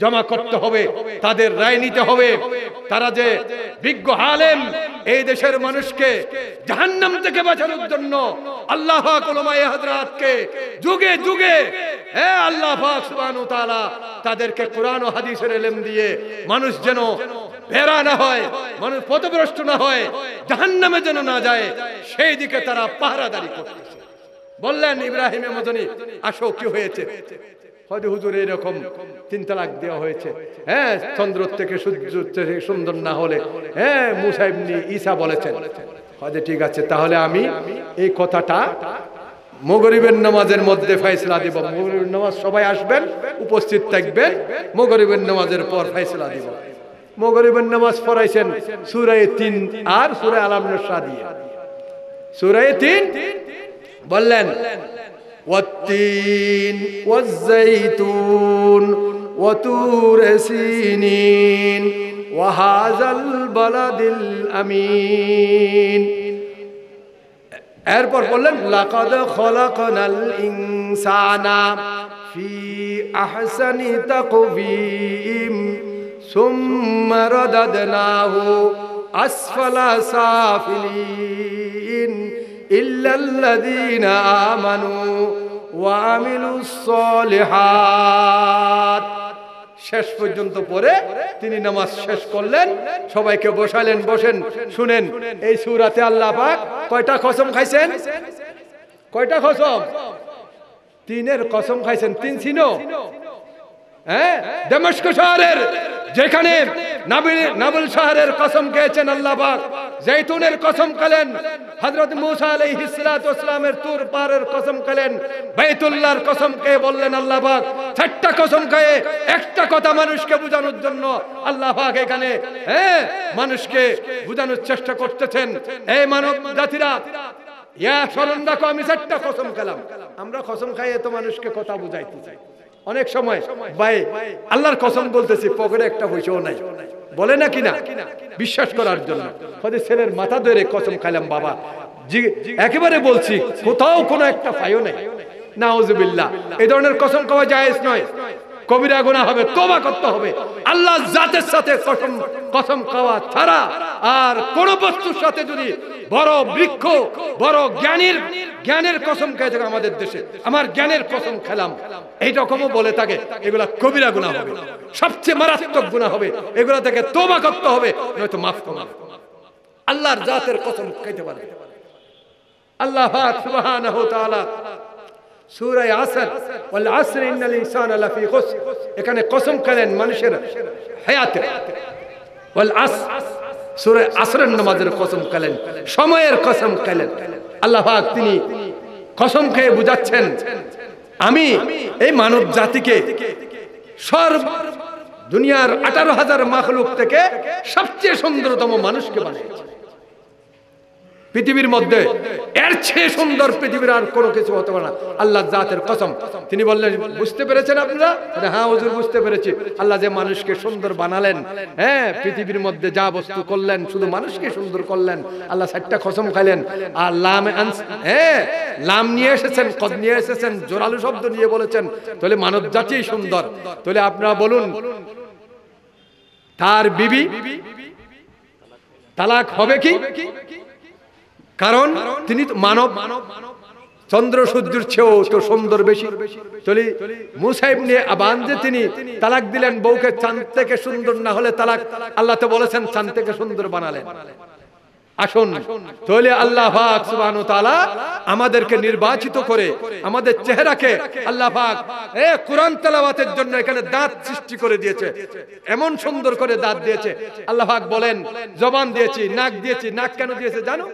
জমা করতে হবে, তাদের রায় নিতে হবে। তারা যে বিজ্ঞ আলেম, এই দেশের মানুষকে জাহান্নাম থেকে বাঁচানোর জন্য আল্লাহ পাক উলামায়ে যুগে যুগে হ্যাঁ আল্লাহ তাআলা, তাদেরকে কোরআন ও হাদিসের ইলম দিয়ে মানুষ যেন বেরা না হয়, মানুষ পথভ্রষ্ট না হয়, জাহান্নামে যেন না যায়, সেই দিকে তারা পাহারাদারি করতেছে। বললেন ইব্রাহিম মদনী, আসো, কি হয়েছে? হয়তো হুজুর, এরকম তিন তালাক দেওয়া হয়েছে। হ্যাঁ চন্দ্র থেকে সূর্য থেকে সুন্দর না হলে। হ্যাঁ মুসাইবনি ঈসা বলেছেন। হয়তো ঠিক আছে, তাহলে আমি এই কথাটা মগরিবের নামাজের মধ্যে ফয়সলা দিব। মগরিবের নামাজ সবাই আসবেন, উপস্থিত থাকবেন, মগরিবের নামাজের পর ফয়সলা দিব। মগরিবের নামাজ পড়াইছেন সুরায় তিন আর সুরায় আলাম নসা সুরায় তিন বললেন والتين والزيتون وتور سينين وهذا البلد الأمين এরপর বললেন লাকাদ খলাকনাল ইনসানা ফি আহসানি তাকবীম সুম্মা রাদাদনাহু আসফালা সাফিলিন ইল্লাল্লাযীনা আমানু ওয়া আমিলুস সলিহাত। শেষ পর্যন্ত পরে তিনি নামাজ শেষ করলেন, সবাইকে বসালেন, বসেন, শুনেন। এই সুরাতে আল্লাহ পাক কয়টা কসম খাইছেন? কয়টা কসম? তিনের কসম খাইছেন, তিন ছিল হ্যাঁ? দমস্ক শহরের, যেখানে নাবিল কসম খেয়েছেন জৈতুনের কসম ওয়াসসালামের তুর কসম কসম খেয়ে বললেন চারটা কসম খেয়ে একটা কথা মানুষকে বোঝানোর জন্য আল্লাহ এখানে হ্যাঁ মানুষকে বোঝানোর চেষ্টা করতেছেন। এই মানব জাতিরা, ইয়া স্মরণ রাখো, আমি চারটা কসম খেলাম। আমরা কসম খাইয়ে তো মানুষকে কথা বুঝাইতে চাই। অনেক সময় ভাই, আল্লাহর কসম বলতেছি, পকেটে একটা পয়সাও নাই। বলে না? কিনা বিশ্বাস করার জন্য। হয়তো ছেলের মাথা ধরে কসম খাইলাম, বাবা। একেবারে বলছি, কোথাও কোনো একটা পাইও নাই। নাউজুবিল্লাহ এই ধরনের কসম খাওয়া জায়েজ নয়। কবিরা গুণা হবে তোবা করতে হবে। আল্লাহ জাতের সাথে কসম কসম খাওয়া ছাড়া আর কোন বস্তুর সাথে যদি বড় বৃক্ষ, বড় জ্ঞানীর, জ্ঞানের কসম খেয়ে থাকে আমাদের দেশে, আমার জ্ঞানের কসম খেলাম। এই রকমও বলে থাকে, এগুলা কবিরা গুণা হবে। সবচেয়ে মারাত্মক গুণা হবে, এগুলা থেকে তোবা করতে হবে, নয়তো মাফ কমা আল্লাহর জাতের কসম খাইতে পারে। আল্লাহ সুবহানাহু সূরা আসর আসর ইন্নাল লাফি এখানে কসম খেলেন মানুষের হায়াতে। আস সূরা আসরের নামাজের কসম সময়ের কসম আল্লাহ পাক তিনি কসম খেয়ে বুঝাচ্ছেন, আমি এই মানব জাতিকে সর্ব দুনিয়ার আঠারো হাজার মাখলুক থেকে সবচেয়ে সুন্দরতম মানুষকে বানিয়েছে। পৃথিবীর মধ্যে এর চেয়ে সুন্দর পৃথিবীর আর কোনো কিছু হতে পারে না। আল্লাহ জাতের কসম। তিনি বললেন, বুঝতে পেরেছেন আপনারা? হ্যাঁ হুজুর, বুঝতে পেরেছি। আল্লাহ যে মানুষকে সুন্দর বানালেন হ্যাঁ পৃথিবীর মধ্যে যা বস্তু করলেন, শুধু মানুষকে সুন্দর করলেন, আল্লাহ চারটা কসম খাইলেন। আর লাম হ্যাঁ লাম নিয়ে এসেছেন, কদ নিয়ে এসেছেন, জোরালু শব্দ নিয়ে বলেছেন। তাহলে মানব জাতি সুন্দর। তাহলে আপনারা বলুন, তার বিবি, তালাক হবে কি? কারণ তিনি মানব, চন্দ্র সূর্যের চেয়েও তো সুন্দর বেশি। চলি মুসাইব নিয়ে আবান যে তিনি তালাক দিলেন বউকে, চাঁদ থেকে সুন্দর না হলে তালাক, আল্লাহ তো বলেছেন চাঁদ থেকে সুন্দর বানালেন। আসুন, তাহলে আল্লাহ পাক সুবহানাহু ওয়া তাআলা আমাদেরকে নির্বাচিত করে, আমাদের চেহারাকে আল্লাহ পাক, এ কোরআন তেলাওয়াতের জন্য এখানে দাঁত সৃষ্টি করে দিয়েছে। এমন সুন্দর করে দাঁত দিয়েছে। আল্লাহ পাক বলেন, জবান দিয়েছি, নাক দিয়েছি, নাক কেন দিয়েছে জানো?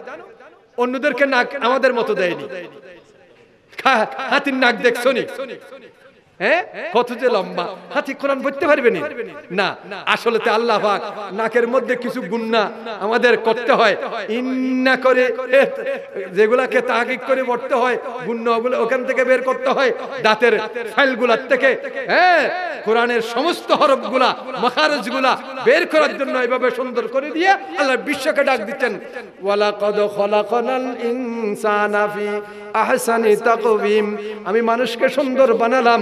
অন্যদেরকে নাক আমাদের মতো দেয়নি। হাতির নাক দেখছ নি হ্যাঁ কত যে থেকে বের কোরআনের সমস্ত হরফগুলা বের করার জন্য এভাবে সুন্দর করে দিয়ে আল্লাহ বিশ্বকে ডাক দিচ্ছেন। আমি মানুষকে সুন্দর বানালাম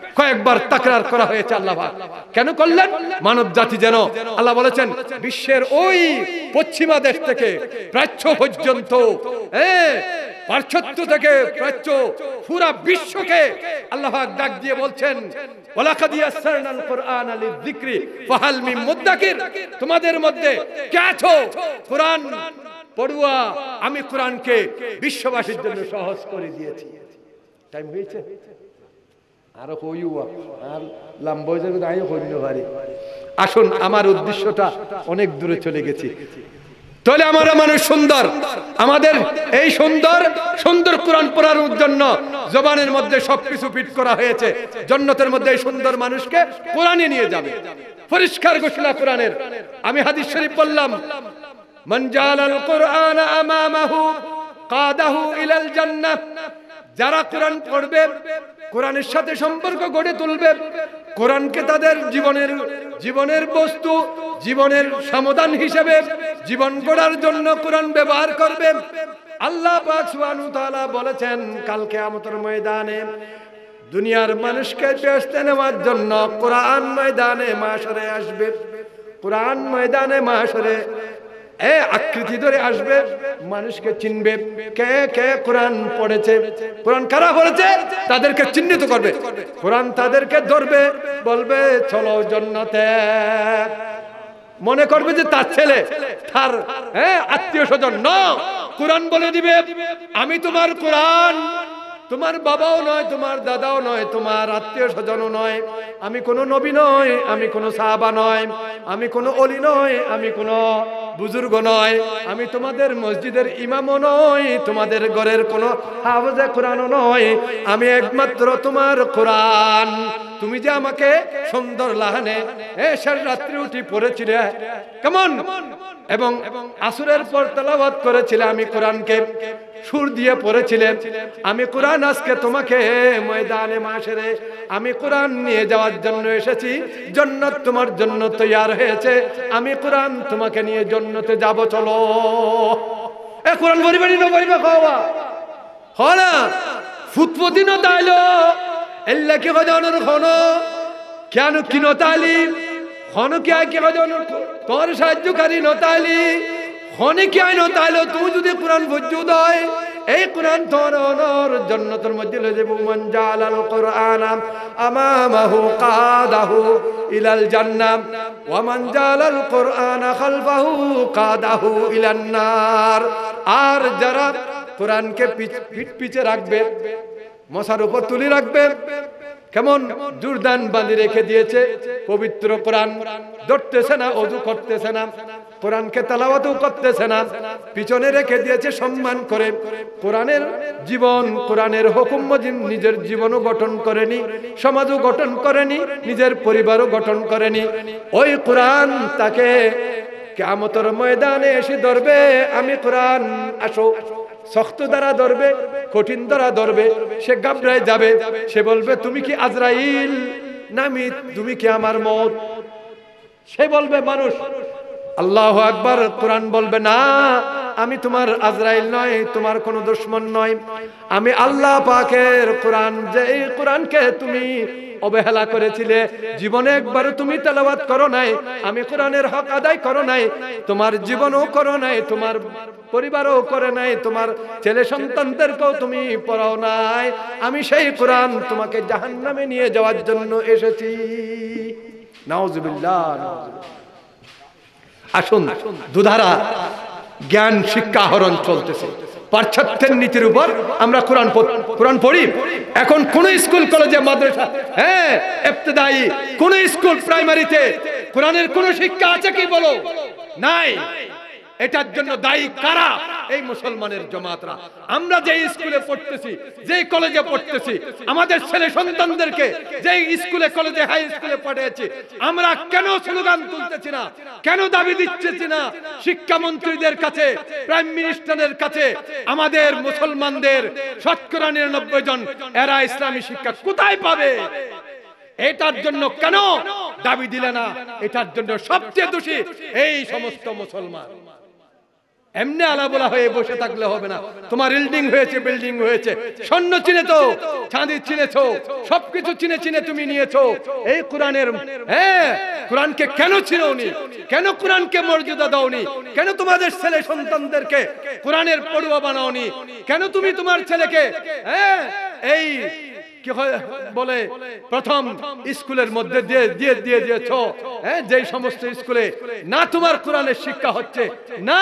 কয়েকবার তাকরার করা হয়েছে আল্লাহ কেন করলেন? মানব জাতি যেন আল্লাহ বলেছেন, বিশ্বের ওই পশ্চিমা দেশ থেকে প্রাচ্য পর্যন্ত তোমাদের মধ্যে কোরআন পড়ুয়া, আমি কোরআনকে বিশ্ববাসীর জন্য সহজ করে দিয়েছি। টাইম হয়েছে? আরও আর আসুন, আমার উদ্দেশ্যটা অনেক দূরে চলে গেছি। তাহলে আমরা মানুষ সুন্দর। আমাদের এই সুন্দর সুন্দর কোরআন পড়ার জন্য জবানের মধ্যে সবকিছু ফিট করা হয়েছে। জন্নতের মধ্যে এই সুন্দর মানুষকে কোরআনে নিয়ে যাবে। পরিষ্কার ঘোষণা কোরআনের। আমি হাদিস শরীফ বললাম, মান জালাল কোরআন আমামাহু, কাদাহু ইলাল জান্নাহ। যারা কোরআন পড়বে কোরআনের সাথে সম্পর্ক গড়ে তুলবে। কোরআনকে তাদের জীবনের জীবনের বস্তু, জীবনের সমাধান হিসেবে জীবন গড়ার জন্য কোরআন ব্যবহার করবে। আল্লাহ বলেছেন, কাল কিয়ামতের ময়দানে দুনিয়ার মানুষকে বেহেশতে নেওয়ার জন্য কোরআন ময়দানে মাশরে আসবে। কোরআন ময়দানে মাশরে আকৃতি ধরে আসবে, মানুষকে চিনবে। কে কে কোরআন পড়েছে? কোরআন কারা পড়েছে? তাদেরকে চিহ্নিত করবে। কোরআন তাদেরকে ধরবে, বলবে, চলো জন্নতে। মনে করবে যে তার ছেলে, তার হ্যাঁ আত্মীয় স্বজন, ন, কোরআন বলে দিবে। আমি তোমার কোরআন, তোমার বাবাও নয়, তোমার দাদাও নয়, তোমার আত্মীয় স্বজনও নয়। আমি কোনো নবী নয়, আমি কোনো সাহাবা নয়, আমি কোনো অলি নয়, আমি কোনো বুজুর্গ নয়, আমি তোমাদের মসজিদের ইমামও নয় তোমাদের ঘরের কোনো হাফজে কোরআনও নয় আমি একমাত্র তোমার কোরআন। তুমি যে আমাকে সুন্দর লাহানে এসার রাত্রি উঠি পড়েছিলে, কেমন? এবং আসুরের পর তেলাওয়াত করেছিলে, আমি কোরআনকে সুর দিয়ে পড়েছিলেন আমি কোরআন আজকে তোমাকে ময়দানে মাসেরে, আমি কোরআন নিয়ে যাওয়ার জন্য এসেছি, জন্নত তোমার জন্য তৈয়ার হয়েছে, আমি কোরআন তোমাকে নিয়ে জন্নতে যাব, চলো। এ কোরআন বরিবাড়ি ন বরিবা খাওয়া। হ না? ফুটপতি ন তাইলো। এল্লা কি গজানোর খন। কেন কি নতালি খন কে কি গজানোর তোর সাহায্যকারী নতালি খনে কি আই নতাইলো তুই যদি কোরআন বুঝু দয় এই কোরআন তোর অনর জন্নতের মধ্যে লয়ে যাব, মান জালাল কোরআন আমামাহু কাদাহু ইলাল জান্নাম ওয়া মান জালাল কোরআন খালফাহু কাদাহু ইলান নার আর যারা কোরআনকে পিঠ পিছে রাখবে, মশার উপর তুলে রাখবে, কেমন জুরদান বাঁধি রেখে দিয়েছে পবিত্র কোরআন, ধরতেছে না, অজু করতেছে না। কোরআনকে তালাওয়াতও করতেছে না। পিছনে রেখে দিয়েছে সম্মান করে। কোরআনের জীবন, কোরআনের হুকুম নিজের জীবনও গঠন করেনি, সমাজও গঠন করেনি, নিজের পরিবারও গঠন করেনি। ওই কোরআন তাকে কেমতর ময়দানে এসে ধরবে, আমি কোরআন, আসো। শক্ত দ্বারা ধরবে, কঠিন দ্বারা ধরবে, সে গাবড়ায় যাবে। সে বলবে, তুমি কি আজরাইল? নামি তুমি কি আমার মত? সে বলবে, মানুষ আল্লাহ আকবার, কোরআন বলবে, না, আমি তোমার আজরাইল নয়, তোমার কোনো দুশ্মন নয়। আমি আল্লাহ পাকের কোরআন যে এই কোরআনকে তুমি অবহেলা করেছিলে, জীবনে একবার তুমি তেলাওয়াত করো নাই, আমি কোরআনের হক আদায় করো নাই, তোমার জীবনও করো নাই, তোমার পরিবারও করে নাই, তোমার ছেলে সন্তানদেরকেও তুমি পড়াও নাই। আমি সেই কোরআন তোমাকে জাহান্নামে নিয়ে যাওয়ার জন্য এসেছি। নাউজুবিল্লাহ। আসুন, দুধারা, জ্ঞান, শিক্ষা, আহরণ চলতেছে। পাশ্চাত্যের নীতির উপর আমরা কোরআন কোরআন পড়ি। এখন কোন স্কুল, কলেজে, মাদ্রাসা হ্যাঁ এফতেদায়ী কোন স্কুল, প্রাইমারিতে কোরআনের কোন শিক্ষা আছে কি বলো? নাই। এটার জন্য দায়ী কারা? এই মুসলমানের জমাতরা। আমরা যে স্কুলে পড়তেছি, যে কলেজে পড়তেছি, আমাদের ছেলে সন্তানদেরকে যে স্কুলে, কলেজে, হাই স্কুলে পাঠিয়েছি, আমরা কেন স্লোগান তুলতেছি না? কেন দাবি দিচ্ছেছি না? শিক্ষামন্ত্রীদের কাছে, প্রাইম মিনিস্টারের কাছে, আমাদের মুসলমানদের শতকরা নিরানব্বই জন, এরা ইসলামী শিক্ষা কোথায় পাবে? এটার জন্য কেন দাবি দিলে না? এটার জন্য সবচেয়ে দোষী এই সমস্ত মুসলমান। এমনি আলা বলা হয়ে বসে থাকলে হবে না। তোমার বিল্ডিং হয়েছে বিল্ডিং হয়েছে। স্বর্ণ চিনেছো, চাঁদি চিনেছো, সবকিছু চিনে চিনে তুমি নিয়েছো। এই কোরআনের হ্যাঁ কোরআনকে কেন চিনোনি কেন কোরআনকে মর্যাদা দাওনি? কেন তোমাদের ছেলে সন্তানদেরকে কোরআনের পড়ুয়া বানাওনি? কেন তুমি তোমার ছেলেকে হ্যাঁ এই বলে, প্রথম স্কুলের মধ্যে দিয়ে দিয়ে দিয়ে দিয়েছ হ্যাঁ? যেই সমস্ত স্কুলে না তোমার কোরআনের শিক্ষা হচ্ছে, না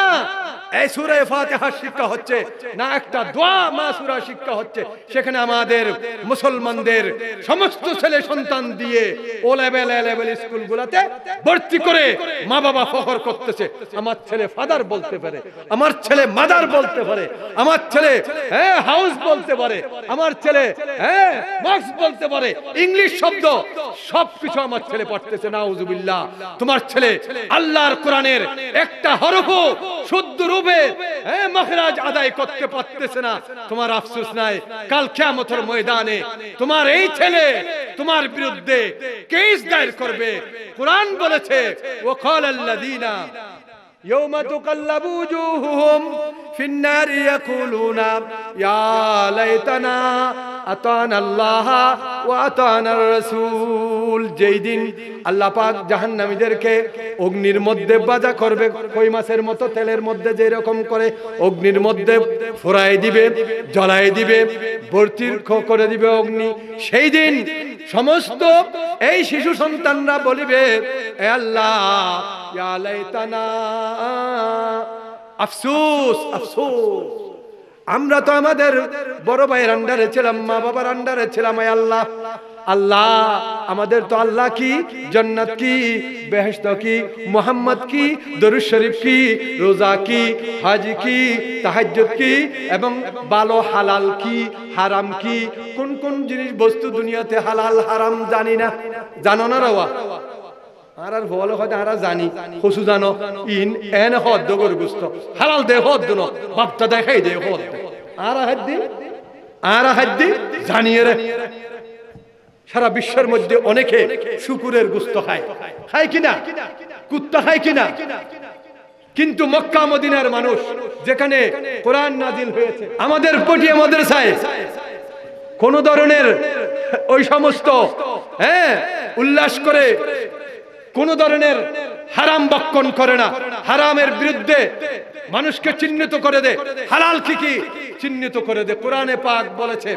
এই সুরে ফাতেহার শিক্ষা হচ্ছে, না একটা দোয়া মা সুরা শিক্ষা হচ্ছে, সেখানে আমাদের মুসলমানদের সমস্ত ছেলে সন্তান দিয়ে ও লেভেল এ লেভেল স্কুলগুলোতে ভর্তি করে মা বাবা ফখর করতেছে। আমার ছেলে ফাদার বলতে পারে, আমার ছেলে মাদার বলতে পারে, আমার ছেলে হ্যাঁ হাউস বলতে পারে, আমার ছেলে হ্যাঁ বক্স বলতে পারে ইংলিশ শব্দ। সবকিছু আমার ছেলে পড়তেছে, নাউজুবিল্লাহ। তোমার ছেলে আল্লাহর কোরআনের একটা শুদ্ধ রূপে হ্যাঁ মখরাজ আদায় করতে পারতেছে না। তোমার আফসোস নাই, কাল কিয়ামতের ময়দানে তোমার এই ছেলে তোমার বিরুদ্ধে কেস দায়ের করবে। কোরআন বলেছে ওয়াকাল আল্লাযীনা يوم تقلب وجوههم في النار يقولون يا ليتنا আতান আল্লাহ ও আতানার রসুল যেই দিন আল্লাহ পাক জাহান্নামীদেরকে অগ্নির মধ্যে বাজা করবে কই মাছের মতো তেলের মধ্যে যে রকম করে অগ্নির মধ্যে ফোড়াই দিবে জ্বলাই দিবে ভর্তির খ- করে দিবে অগ্নি সেই দিন সমস্ত এই শিশু সন্তানরা বলিবে আফসুস আফসুস। আমরা তো আমাদের বড় ভাইয়ের আন্ডারে ছিলাম, মা বাবার আন্ডারে ছিলাম আল্লাহ। আল্লাহ, আমাদের তো আল্লাহ কি? জান্নাত কি? বেহেশত কি? মোহাম্মদ কি? দরুদ শরীফ কি? রোজা কি? হাজি কি? তাহাজ্জুদ কি? এবং ভালো হালাল কি? হারাম কি? কোন কোন জিনিস বস্তু দুনিয়াতে হালাল, হারাম জানি না। জানো না রাওয়া? আর আর হয় আর জানি। কসু জানো? ইন, এন হদ দগর হালাল দে হদ দুনো বাপটা দেখাই দে হদ আর হাত আর হাত জানিয়ে রে। সারা বিশ্বের মধ্যে অনেকে শুকুরের গুস্ত খায়। খায় কিনা? কুত্তা খায় কিনা? কিন্তু মক্কা মদিনার মানুষ যেখানে কোরআন নাজিল হয়েছে, আমাদের পটিয়া মাদ্রাসায় কোন ধরনের ওই সমস্ত হ্যাঁ উল্লাস করে কোন ধরনের হারাম বক্ষণ করে না। হারামের বিরুদ্ধে মানুষকে চিহ্নিত করে দে। হালাল কি কি? চিহ্নিত করে দে। কোরআনে পাক বলেছে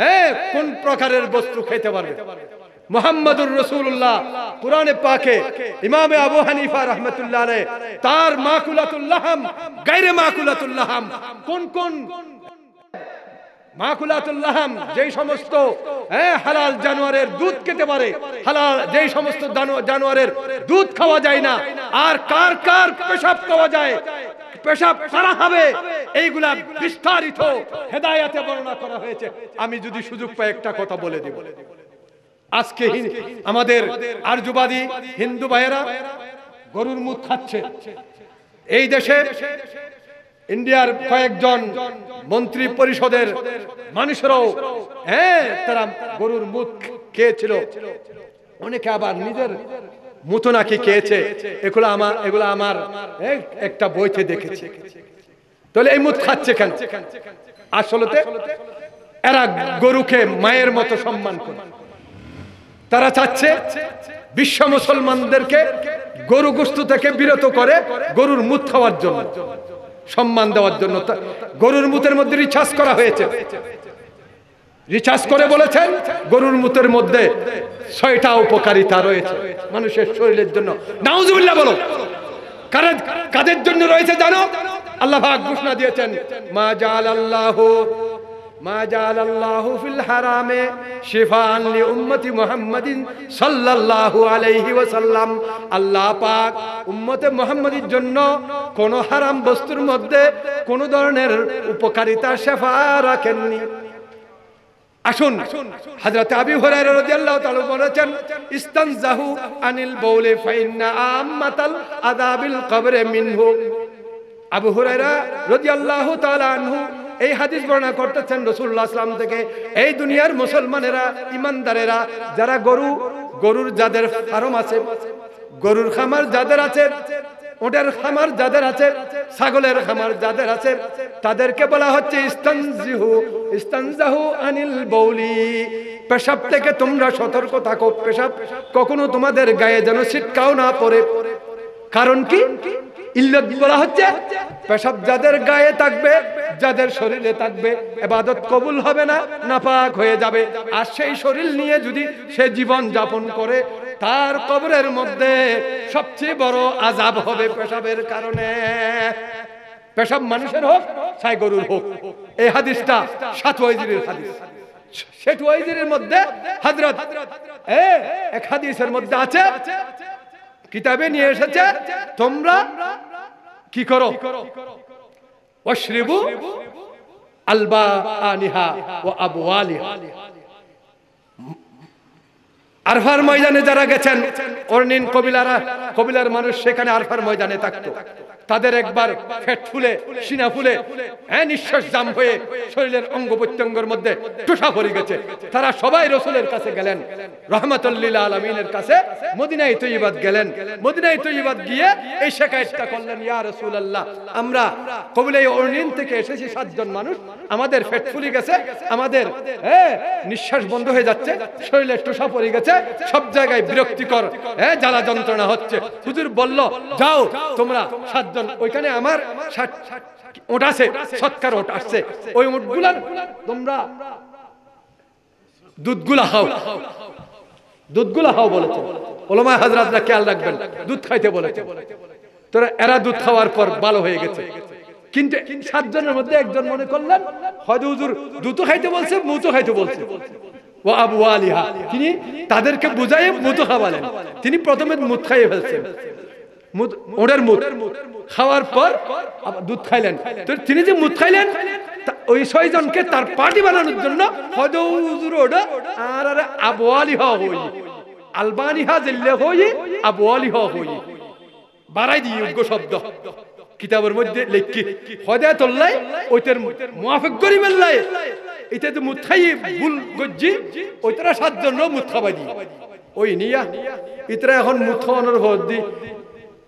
হ্যাঁ কোন প্রকারের বস্তু খেতে পারবে? মোহাম্মদুর রসুল্লাহ কোরআনে পাকে ইমামে আবু হানিফা রহমতুল্লাহ আলাইহ, তার মাকুলাতুল্লাহাম গাইরে মাকুলাতুল্লাহাম কোন কোন? মাকুলাতুল্লাহাম যেই সমস্ত হ্যাঁ হালাল জানোয়ারের দুধ খেতে পারে হালাল যেই সমস্ত জানোয়ারের দুধ খাওয়া যায় না আর কার কার পেশাব খাওয়া যায়? পেশাব কারা হবে। এইগুলা বিস্তারিত হেদায়াতে বর্ণনা করা হয়েছে। আমি যদি সুযোগ পাই একটা কথা বলে দিব। আজকে আমাদের আর্যবাদী হিন্দু ভাইয়েরা গরুর মুখ খাচ্ছে। এই দেশে ইন্ডিয়ার কয়েকজন মন্ত্রী পরিষদের মানুষেরাও হ্যাঁ তারা গরুর মুখ খেয়েছিল। অনেকে আবার নিজের মুতো নাকি খেয়েছে, এগুলো আমার এগুলো আমার একটা বইতে দেখেছি। তাহলে এই মুখ খাচ্ছে কেন? আসলতে এরা গরুকে মায়ের মতো সম্মান করে। তারা চাচ্ছে বিশ্ব মুসলমানদেরকে গরু গোস্ত থেকে বিরত করে গরুর মুখ খাওয়ার জন্য, সম্মান দেওয়ার জন্য। গরুর মুতের মধ্যে রিচার্জ করা হয়েছে। রিচার্জ করে বলেছেন, গরুর মুতের মধ্যে ছয়টা উপকারিতা রয়েছে। মানুষের শরীরের জন্য। নাউজুবিল্লাহ বলো। কাদের জন্য রয়েছে জানো? আল্লাহ পাক ঘোষণা দিয়েছেন, মা জাল আল্লাহ মা জাল আল্লাহ ফিল হারামে শিফান লি উম্মতি মুহাম্মাদিন সাল্লাল্লাহু আলাইহি ওয়াসাল্লাম। আল্লাহ পাক উম্মতে মুহাম্মাদির জন্য কোন হারাম বস্তুর মধ্যে কোন ধরনের উপকারিতা শেফা রাখেননি। আসুন। হযরত আবি হুরায়রা রাদিয়াল্লাহু তাআলা বলেছেন, ইস্তানজাহু আনিল বাউলি ফাইন্না আম্মাতাল আযাবিল কবরে মিনহু। আবু হুরায়রা রাদিয়াল্লাহু তাআলা আনহু এই হাদিস বর্ণনা করতেছেন রাসূলুল্লাহ সাল্লাম থেকে। এই দুনিয়ার মুসলমানেরা ইমানদারেরা যারা গরু, গরুর যাদের ফার্ম আছে, গরুর খামার যাদের আছে ওটার খামার যাদের আছে, ছাগলের খামার যাদের আছে, তাদেরকে বলা হচ্ছে ইস্তানজিহু, ইস্তানজাহু আনিল বৌলি। পেশাব থেকে তোমরা সতর্ক থাকো, পেশাব কখনো তোমাদের গায়ে যেন ছিটকাও না পড়ে। কারণ কি? ইল্লত বলা হচ্ছে, পেশাব যাদের গায়ে থাকবে, যাদের শরীরে থাকবে, এবাদত কবুল হবে না, নাপাক হয়ে যাবে। আর সেই শরীর নিয়ে যদি সে জীবন যাপন করে তার কবরের মধ্যে সবচেয়ে বড় আজাব হবে পেশাবের কারণে। পেশাব মানুষের হোক, ছাই গরুর হোক। এই হাদিসটা সাত ওয়াইজিরের হাদিস। সেট ওয়াইজিরের মধ্যে হযরত এক হাদিসের মধ্যে আছে, কিতাবে নিয়ে এসেছে, তোমরা কি করো? অশ্রিবু আলবা আনিহা ও আবওয়ালিহা। আরফার ময়দানে যারা গেছেন অর্নিন কবিলারা কবিলার মানুষ সেখানে আরফার ময়দানে থাকতো। তাদের একবার ফেট ফুলে, সিনা ফুলে হ্যাঁ নিঃশ্বাস জাম হয়ে শরীরের অঙ্গ প্রত্যঙ্গের মধ্যে টোসা পড়ে গেছে। তারা সবাই রসুলের কাছে গেলেন, রহমতুল্লিল আলমিনের কাছে মদিনাই তৈবাদ গেলেন। মদিনাই তৈবাদ গিয়ে এই শেখায়তটা করলেন, ইয়া রসুল আল্লাহ আমরা কবিলে অর্নিন থেকে এসেছি সাতজন মানুষ, আমাদের ফেট ফুলে গেছে, আমাদের হ্যাঁ নিঃশ্বাস বন্ধ হয়ে যাচ্ছে, শরীরের টোসা পড়ে গেছে, সব জায়গায় বিরক্তিকর হ্যাঁ জ্বালা যন্ত্রণা হচ্ছে। হুজুর বলল, যাও, তোমরা সাতজন ওইখানে আমার ওট আছে, সৎকার ওট আসছে। ওই তোমরা দুধগুলা খাও। দুধগুলা খাও বলেছে। হাজরাতরা খেয়াল রাখবেন, দুধ খাইতে বলেছে। তোরা, এরা দুধ খাওয়ার পর ভালো হয়ে গেছে। কিন্তু সাতজনের মধ্যে একজন মনে করলেন, হয়তো হুজুর দুধও খাইতে বলছে মুতো খাইতে বলছে। ও আবু আলিহা, তিনি তাদেরকে বুঝাইয়ে মুতো খাওয়ালেন। তিনি প্রথমে মুত খাইয়ে ফেলছেন। মুদ ওড়ের মুদ। খাওয়ার পর দুধ খাইলেন। তো তিনি যে মুদ খাইলেন ওই ছয়জনকে তার পার্টি বানানোর জন্য হয়তো হুজুর ওটা আর আর আবওয়ালি হওয়া হই, আলবানি হা জিল্লে হই আবওয়ালি হওয়া হই। বাড়াই দিই যোগ্য শব্দ। কিতাবের মধ্যে লেখি হদে তোল্লাই ওইটার মুআফিক করি মেল্লাই এটা তো খাই ভুল গজ্জি ওইটারা সাতজন খাবাই দি ওই নিয়া, ইতরা এখন মুদ খাওয়ানোর ভর দি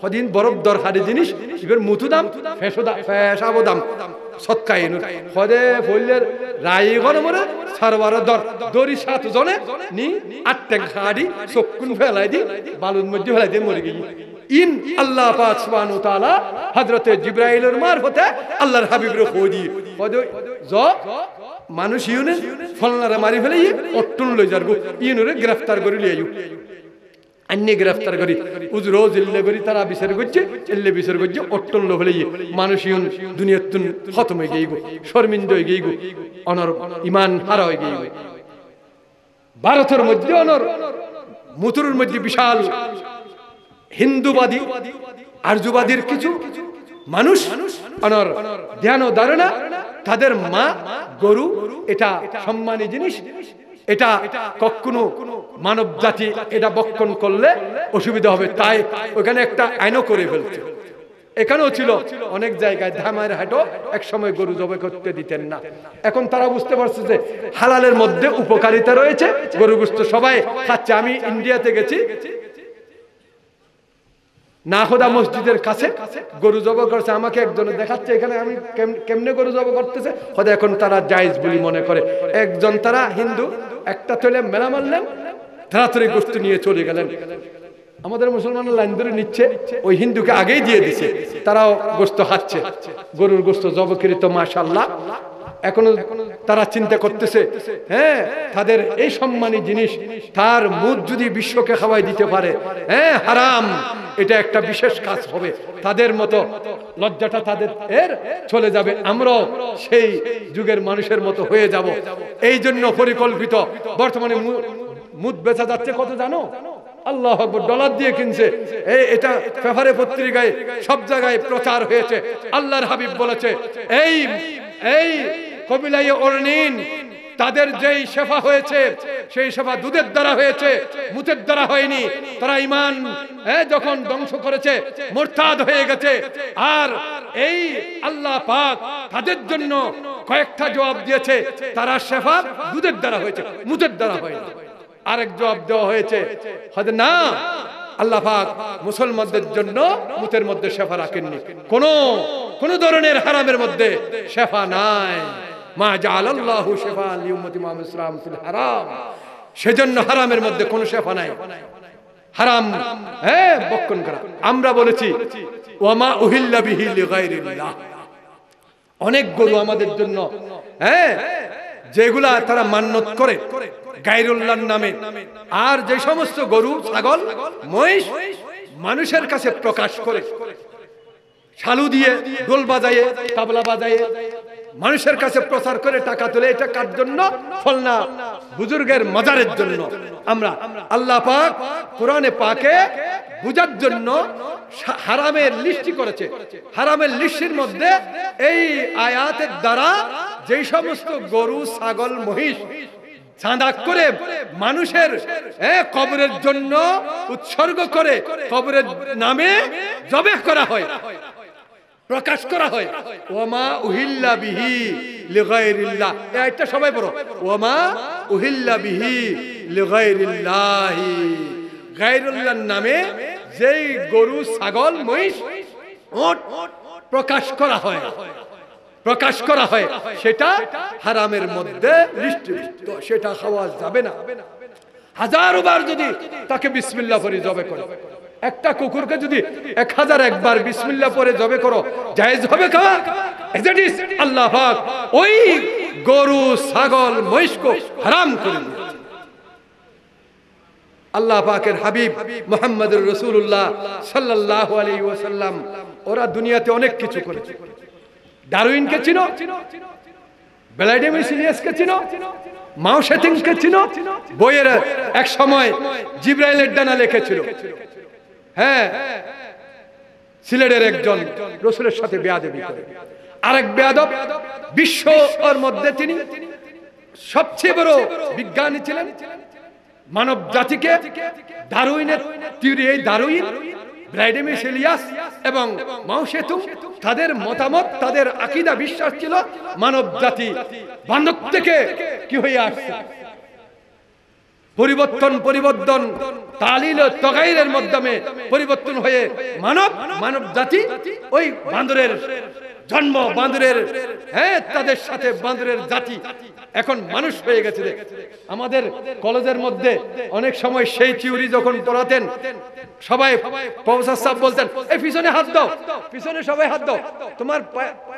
সদিন বরফ দরকারি জিনিস ইবের মুতু দাম, ফেসো দাম ফেসাবো দাম। সৎকাই হদে ফইলের রাই গরমরে সারবার দর। সাত জনে নি আটটা খাড়ি ফেলাই দি, বালুর মধ্যে ফেলাই মরে গিয়ে ইন আল্লাহ পাক সুবহানাহু আল্লাহর হাবিবের জ মানুষ ইউনে ফলনারে মারি ফেলে অট্টুন লই যারগো। ইউনরে গ্রেফতার করে লিয়ে আন্যে গ্রেফতার করি। উজরো জিল্লে করি, তারা বিচার করছে এল্লে বিচার করছে, অট্টন লো হলে মানুষ ইউন দুনিয়ার খতম হয়ে গিয়ে শর্মিন্দ হয়ে গিয়ে অনর ইমান হারা হয়ে গিয়ে ভারতের মধ্যে অনর মুতুরের মধ্যে বিশাল হিন্দুবাদী, আর্যবাদীর কিছু মানুষ অনর ধ্যান ধারণা, তাদের মা গরু, এটা সম্মানী জিনিস এটা কখনো মানব জাতি এটা বক্ষণ করলে অসুবিধা হবে। তাই ওখানে একটা আইনও করে ফেলছে। এখানেও ছিল অনেক জায়গায় ধামায়ের হাটও এক সময় গরু জবে করতে দিতেন না। এখন তারা বুঝতে পারছে যে হালালের মধ্যে উপকারিতা রয়েছে গরু গুস্ত সবাই খাচ্ছে। আমি ইন্ডিয়াতে গেছি নাহদা মসজিদের কাছে গরু জব করছে, আমাকে একজনে দেখাচ্ছে এখানে, আমি কেমনে গরু জব করতেছে? হয়তো এখন তারা জায়েজ বলে মনে করে। একজন তারা হিন্দু, একটা তৈলে মেলা মারলেন তাড়াতাড়ি গোস্ত নিয়ে চলে গেলেন। আমাদের মুসলমান লাইন ধরে নিচ্ছে, ওই হিন্দুকে আগেই দিয়ে দিছে, তারাও গোস্ত হাচ্ছে গরুর গোস্ত জবকৃত মাশাল্লাহ এখনও তারা চিন্তা করতেছে হ্যাঁ তাদের এই সম্মানী জিনিস তার মুখ যদি বিশ্বকে খাওয়াই দিতে পারে হ্যাঁ হারাম, এটা একটা বিশেষ কাজ হবে। তাদের মতো লজ্জাটা তাদের এর চলে যাবে, আমরাও সেই যুগের মানুষের মতো হয়ে যাব। এই জন্য পরিকল্পিত, বর্তমানে মুদ বেচা যাচ্ছে কত জানো? আল্লাহ আকবর, ডলার দিয়ে কিনছে। এই, এটা পেপারে, পত্রিকায়, সব জায়গায় প্রচার হয়েছে। আল্লাহর হাবিব বলেছে, এই এই কবিলাই অর্নিন তাদের যেই সেফা হয়েছে সেই শেফা দুধের দ্বারা হয়েছে মুতের দ্বারা হয়নি। তারা ইমান হ্যাঁ, যখন ধ্বংস করেছে মোরতাদ হয়ে গেছে। আর এই আল্লাহ পাক তাদের জন্য কয়েকটা জবাব দিয়েছে তারা সেফা দুধের দ্বারা হয়েছে মুতের দ্বারা হয়নি। আরেক জবাব দেওয়া হয়েছে হয়তো না আল্লাহ পাক মুসলমানদের জন্য মুতের মধ্যে শেফা রাখেননি। কোন কোন ধরনের হারামের মধ্যে শেফা নাই। মা জাআলাল্লাহু শেফা লিউম্মতি মুহাম্মদ ইসলাম হারাম। সেজন্য হারামের মধ্যে কোনো শেফা নাই। হারাম হ্যাঁ বক্ষণ করা। আমরা বলেছি ওয়ামা উহিল্লা বিহি লিগাইরিল্লাহ। অনেক গরু আমাদের জন্য হ্যাঁ যেগুলা তারা মান্যত করে, গাইরুল্লাহর নামে। আর যে সমস্ত গরু, ছাগল, মহিষ মানুষের কাছে প্রকাশ করে শালু দিয়ে দোল বাজায়ে, তাবলা বাজায়ে মানুষের কাছে প্রচার করে টাকা তুলে, এটা কার জন্য? ফলনা বুজুর্গের মাজারের জন্য। আমরা আল্লাহ পাক কোরআনে পাকে বুঝার জন্য হারামের লিস্টি করেছে। হারামের লিস্টির মধ্যে এই আয়াতের দ্বারা যেই সমস্ত গরু, ছাগল, মহিষ চাঁদা করে মানুষের কবরের জন্য উৎসর্গ করে কবরের নামে জবে করা হয়। প্রকাশ করা হয়। ওমা উহিল্লা বিহি লিগাইরিল্লাহ আয়াতটা সবাই পড়ো। ওমা উহিল্লা বিহি লিগাইরিল্লাহি গায়রুল্লাহর নামে যেই গরু, ছাগল, মহিষ, ওট প্রকাশ করা হয়। প্রকাশ করা হয়। সেটা হারামের মধ্যে লিস্টভুক্ত সেটা খাওয়া যাবে না। হাজারো বার যদি তাকে বিসমিল্লাহ পরে জবে করে। একটা কুকুরকে যদি এক হাজার একবার বিসমিল্লাহ পরে জবে করো, জায়েজ হবে খাওয়া আল্লাহ ওই গরু, ছাগল, মহিষকে হারাম করে আল্লাহ পাকের হাবিব মোহাম্মদুর রসুল্লাহ সাল্লাহ আলী ওরা দুনিয়াতে অনেক কিছু করেছে। ডারউইনকে চিনো বেলাইডেমি সিরিয়াসকে চিনো, মাও সেতিংকে চিনো, বইয়ের এক সময় জিব্রাইলের ডানা লিখেছিল। হ্যাঁ সিলেটের একজন রসুলের সাথে বেয়াদবি করে। আরেক বেয়াদব, বিশ্ব ওর মধ্যে তিনি সবচেয়ে বড় বিজ্ঞানী ছিলেন। মানব জাতিকে দারুইনের থিওরি এই দারুইন, ব্রাইডেমিস এবং মাউসেতু তাদের মতামত, তাদের আকীদা, বিশ্বাস ছিল মানব জাতি বান্ধব থেকে কি হয়ে আসছে? পরিবর্তন পরিবর্তন তালিল তগাইরের মাধ্যমে পরিবর্তন হয়ে মানব মানব জাতি ওই বান্দরের জন্ম বান্দরের হ্যাঁ তাদের সাথে বান্দরের জাতি। এখন মানুষ হয়ে গেছে। আমাদের কলেজের মধ্যে অনেক সময় সেই থিওরি যখন পড়াতেন সবাই প্রফেসর সাহেব বলতেন এই পিছনে হাত দাও পিছনে সবাই হাত দাও। তোমার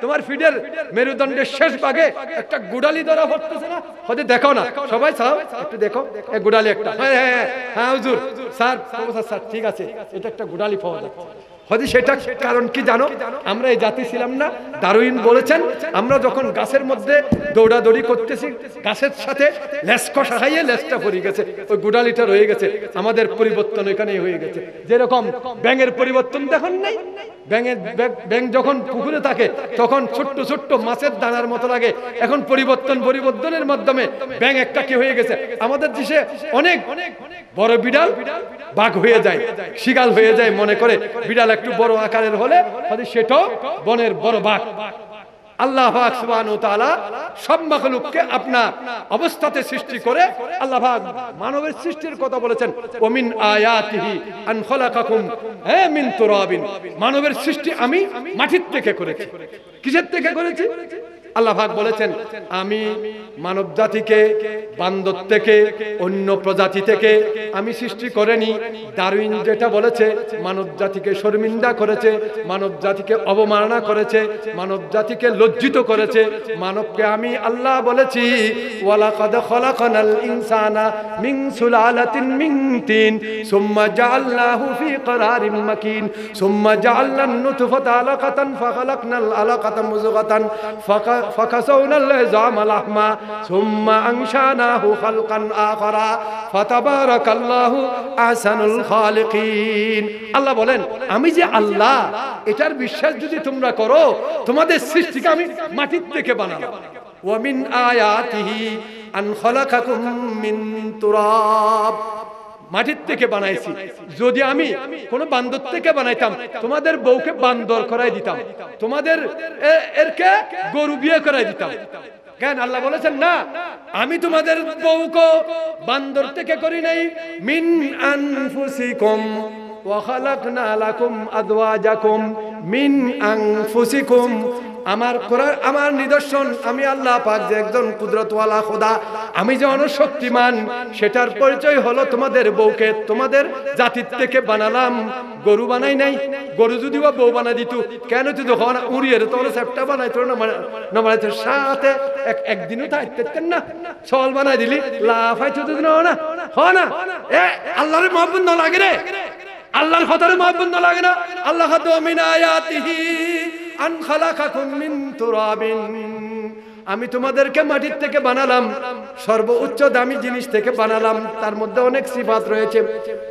তোমার ফিডের মেরুদণ্ডের শেষ ভাগে একটা গুডালি ধরা পড়তেছে না? হয়তো দেখো না। সবাই স্যার একটু দেখো। এই গুডালি একটা। হ্যাঁ হ্যাঁ হ্যাঁ, হ্যাঁ হুজুর। স্যার প্রফেসর স্যার ঠিক আছে। এটা একটা গুডালি পাওয়া যাচ্ছে। হয়তো সেটা কারণ কি জানো? আমরা এই জাতি ছিলাম না। দারুইন বলেছেন, আমরা যখন গাছের মধ্যে দৌড়াদৌড়ি করতেছি, গাছের সাথে লেস কষা লেসটা পড়ে গেছে। ওই গুডালিটা রয়ে গেছে। আমাদের পরিবর্তন এখানেই হয়ে গেছে। যেরকম ব্যাঙের পরিবর্তন দেখুন নাই? ব্যাঙের ব্যাং- যখন পুকুরে থাকে, তখন ছোট্ট ছোট্ট মাছের দানার মতো লাগে। এখন পরিবর্তন পরিবর্তনের মাধ্যমে ব্যাঙ একটা কি হয়ে গেছে? আমাদের দেশে অনেক অনেক বড় বিড়াল বাঘ হয়ে যায় শিগাল হয়ে যায় মনে করে বিড়াল একটু বড় আকারের হলে সেটাও বনের বড় বাঘ। আল্লাহ সব মাখলুককে আপনার অবস্থাতে সৃষ্টি করে আল্লাহ মানবের সৃষ্টির কথা বলেছেন ওমিন আয়াতিহি আন খলাকাকুম। হে মিন তুরাবিন মানবের সৃষ্টি আমি মাটির থেকে করেছি? কিসের থেকে করেছি? আল্লাহ পাক বলেছেন আমি মানব জাতিকে বান্দর থেকে অন্য প্রজাতি থেকে আমি সৃষ্টি করেনি দারুইন যেটা বলেছে মানব জাতিকে শর্মিন্দা করেছে মানব জাতিকে অবমাননা করেছে মানব জাতিকে লজ্জিত করেছে মানবকে আমি আল্লাহ বলেছি ওয়ালাকাদ খলাকনাল ইনসানা মিন সুলালাতিন মিন তিন সুম্মা জাআলনাহু ফি قرارٍ مكين ثم جعلنا النطفة علقة فخلقنا العلقة مضغة فك- فكسونا العظام لحما ثم أنشأناه خلقا آخر فتبارك الله أحسن الخالقين আল্লাহ বলেন আমি যে আল্লাহ এটার বিশ্বাস যদি তোমরা করো তোমাদের সৃষ্টিকে আমি মাটির থেকে বানালাম ومن آياته أن خلقكم من تراب মাটির থেকে বানাইছি। যদি আমি কোনো বান্দর থেকে বানাইতাম, তোমাদের বউকে বান্দর করাই দিতাম। তোমাদের এরকে গরু বিয়ে করাই দিতাম। কেন? আল্লাহ বলেছেন, না, আমি তোমাদের বউকে বান্দর থেকে করি নাই। মিন আনফুসিকুম ওয়া খালাকনা লাকুম আদওয়াজাকুম মিন আনফুসিকুম আমার কোরআন, আমার নিদর্শন, আমি আল্লাহ পাক যে একজন কুদরতওয়ালা খোদা, আমি যে অনশক্তিমান, সেটার পরিচয় হলো তোমাদের বউকে, তোমাদের জাতির থেকে বানালাম, গরু বানাই নাই, গরু যদি বা বউ বানাই দিত, কেন তুই যখন উড়িয়ে তোর সেপটা বানাই তোর না বানাই তোর সাথে এক, একদিনও থাকতেন না সল বানাই দিলি লাফাই তুই না না হ না, এ, আল্লাহর মহব্বত না লাগে রে, আল্লাহর খতরে মহব্বত না লাগে না, আল্লাহ আয়াতিহি আমি তোমাদেরকে মাটির থেকে বানালাম সর্বোচ্চ দামি জিনিস থেকে বানালাম, তার মধ্যে অনেক সিফাত রয়েছে।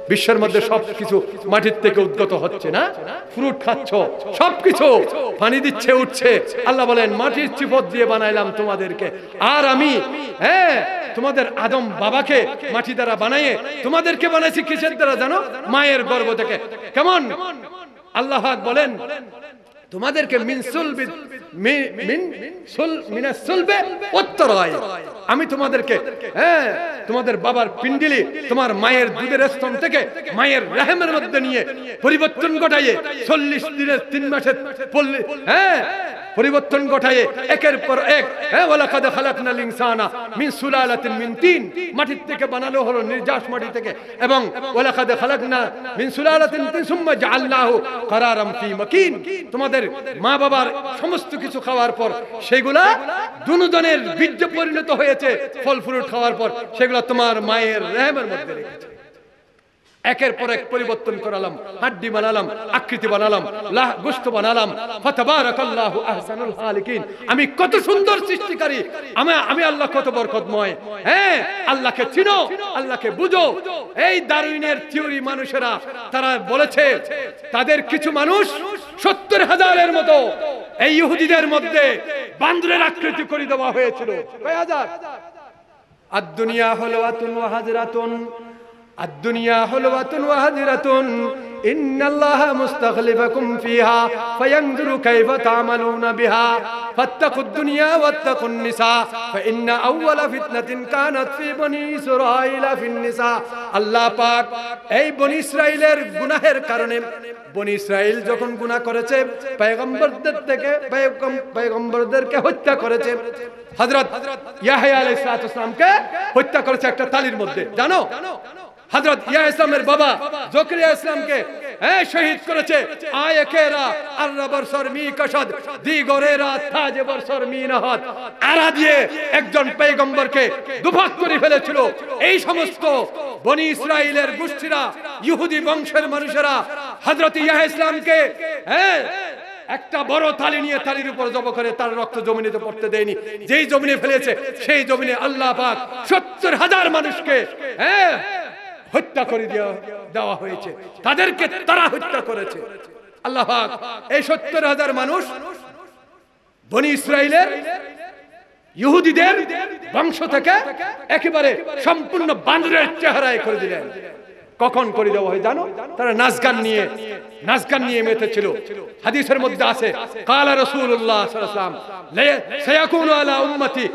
বিশ্বের মধ্যে সবকিছু মাটির থেকে উদ্গত হচ্ছে না? ফ্রুট খাচ্ছ, সবকিছু পানি দিচ্ছে, উঠছে। আল্লাহ বলেন, মাটির সিফত দিয়ে বানাইলাম তোমাদেরকে। আর আমি হ্যাঁ তোমাদের আদম বাবাকে মাটি দ্বারা বানাইয়ে তোমাদেরকে বানাইছি কিসের দ্বারা জানো? মায়ের গর্ভ থেকে। কেমন? আল্লাহ বলেন তোমাদেরকে মিন সুলবি মিন সুল মিনা সুলবে উত্তরায়। আমি তোমাদেরকে হ্যাঁ তোমাদের বাবার পিন্ডিলি তোমার মায়ের দুধের স্তন থেকে মায়ের রেহেমের মধ্যে নিয়ে পরিবর্তন ঘটাইয়ে চল্লিশ দিনের তিন মাসের হ্যাঁ পরিবর্তন ঘটাইয়ে একের পর এক হ্যাঁ ওয়ালাকাদ খালাকনাল ইনসানা মিন সুলালাতিন মিন তিন। মাটির থেকে বানানো হলো নির্যাস মাটি থেকে। এবং ওয়ালাকাদ খালাকনা মিন সুলালাতিন তিন সুম্মা জাআলনাহু কারারাম ফি মাকিন। তোমাদের মা বাবার সমস্ত কিছু খাওয়ার পর সেগুলা দুজনের বীর্য পরিণত হয়েছে ফল ফ্রুট খাওয়ার পর সেগুলা তোমার মায়ের রেহেমের মধ্যে রেখেছে। একের পর এক পরিবর্তন করালাম, হাড্ডি বানালাম, আকৃতি বানালাম, লাহ গোস্ত বানালাম। ফাতাবারাকাল্লাহু আমি কত সুন্দর সৃষ্টিকারী, আমি আমি আল্লাহ কত বরকতময়। হ্যাঁ আল্লাহকে চিনো, আল্লাহকে বুঝো। এই দারুইনের থিওরি মানুষেরা, তারা বলেছে, তাদের কিছু মানুষ সত্তর হাজারের মতো, এই ইহুদিদের মধ্যে বান্দরের আকৃতি করে দেওয়া হয়েছিল। আর দুনিয়া হলো আতুন হাজরাতুন। حلوة وحضرة الدنيا حلوة وحضرة إن الله مستخلفكم فيها فينظر كيف تعملون بها فاتقوا الدنيا واتقوا النساء فإن أول فتنة كانت في بني إسرائيل في النساء الله পাক এই বনি ইসরাইলের গুনাহের কারণে বনি ইসরাইল যখন গুনাহ করেছে পয়গম্বরদের থেকে পয়গম- পয়গম্বরদেরকে হত্যা করেছে হযরত ইয়াহয়া আলাইহিস সালামকে হত্যা করেছে একটা তালির মধ্যে জানো হযরত ইয়া ইসলামের বাবা জকরিয়া ইসলামকে হ্যাঁ শহীদ করেছে। আয় কেরা আল্লাহ বর্ষর মি কসদ দি গরেরা তাজে বর্ষর মি নাহাত। আরা দিয়ে একজন পয়গম্বরকে দুভাগ করে ফেলেছিল। এই সমস্ত বনি ইসরাইলের গোষ্ঠীরা, ইহুদি বংশের মানুষেরা হযরত ইয়া ইসলামকে হ্যাঁ একটা বড় থালি নিয়ে থালির উপর জব করে তার রক্ত জমিনেতে পড়তে দেয়নি। যেই জমিনে ফেলেছে, সেই জমিনে আল্লাহ পাক সত্তর হাজার মানুষকে হ্যাঁ হত্যা করে দেওয়া হয়েছে। তাদেরকে তারা হত্যা করেছে। আল্লাহ এই সত্তর হাজার মানুষ বনি ইসরায়েলের ইহুদিদের বংশ থেকে একেবারে সম্পূর্ণ বান্দরের চেহারায় করে দিলেন। কখন করে দেওয়া হয় জানো? তারা নাচ গান নিয়ে নাচ গান নিয়ে মেতেছিল। হাদিসের মধ্যে আছে, কালা রাসূলুল্লাহ সাল্লাল্লাহু আলাইহি ওয়াসাল্লাম সায়াকুনু আলা উম্মতি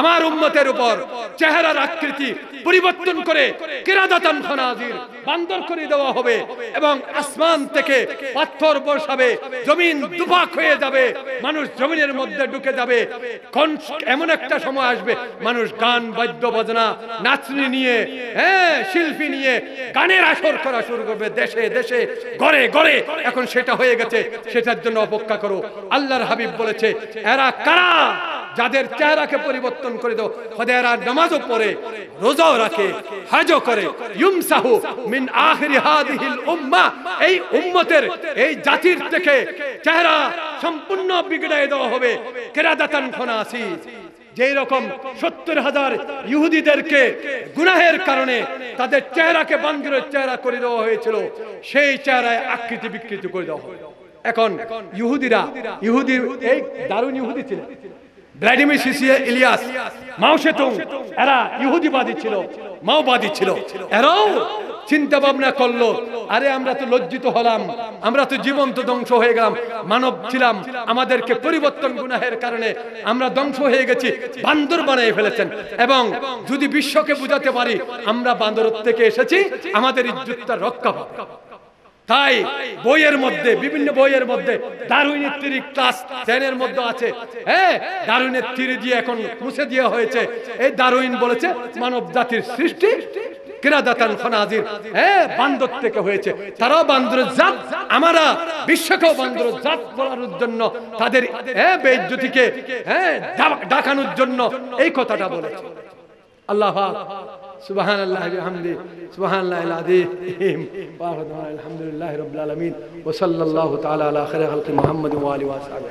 আমার উম্মতের উপর চেহারার আকৃতি পরিবর্তন করে কিরাদাতান বান্দর করে দেওয়া হবে এবং আসমান থেকে পাথর বর্ষাবে জমিন দুভাগ হয়ে যাবে, মানুষ জমিনের মধ্যে ঢুকে যাবে, কোন এমন একটা সময় আসবে, মানুষ গান, বাদ্য, বাজনা, নাচনি নিয়ে হ্যাঁ শিল্পী নিয়ে গানের আসর করা শুরু করবে দেশে দেশে গড়ে গড়ে এখন সেটা হয়ে গেছে, সেটার জন্য অপেক্ষা করো। আল্লাহর হাবিব বলেছে, এরা কারা? যাদের চেহারাকে পরিবর্তন করে দাও। হদে এরা নামাজও পড়ে, রোজাও রাখে, হাজও করে। ইউমসাহু মিন আখিরি হাদিহিল উম্মাহ এই উম্মতের, এই জাতির থেকে চেহারা সম্পূর্ণ বিগড়ায় দেওয়া হবে। কেরাদাতান খনাসি যেই রকম সত্তর হাজার ইহুদিদেরকে গুনাহের কারণে তাদের চেহারাকে বান্দরের চেহারা করে দেওয়া হয়েছিল, সেই চেহারায় আকৃতি বিকৃতি করে দেওয়া এখন ইহুদিরা ইহুদি এই দারুণ ইহুদি ছিলেন। ভ্লাদিমির ইলিয়াস এরা ইহুদিবাদী ছিল মাওবাদী ছিল. এরাও চিন্তা ভাবনা করল, আরে, আমরা তো লজ্জিত হলাম, আমরা তো জীবন্ত ধ্বংস হয়ে গেলাম, মানব ছিলাম, আমাদেরকে পরিবর্তন গুনাহের কারণে আমরা ধ্বংস হয়ে গেছি, বান্দর বানিয়ে ফেলেছেন। এবং যদি বিশ্বকে বুঝাতে পারি, আমরা বান্দর থেকে এসেছি, আমাদের ইজ্জতটা রক্ষা তাই বইয়ের মধ্যে, বিভিন্ন বইয়ের মধ্যে দারুইনের ক্লাস মধ্যে আছে। হ্যাঁ দারুইনের তিরি দিয়ে এখন মুছে দেওয়া হয়েছে। এই দারুইন বলেছে মানব জাতির সৃষ্টি হ্যাঁ বান্দর থেকে হয়েছে। তারাও জাত, আমরা জন্য তাদের হ্যাঁ হ্যাঁ ডাকানোর জন্য এই কথাটা বলেছে। আল্লাহ سبحان الله بحمده سبحان الله العظيم. وآخر الحمد لله رب العالمين وصلى الله تعالى على خير خلق محمد وآله وصحبه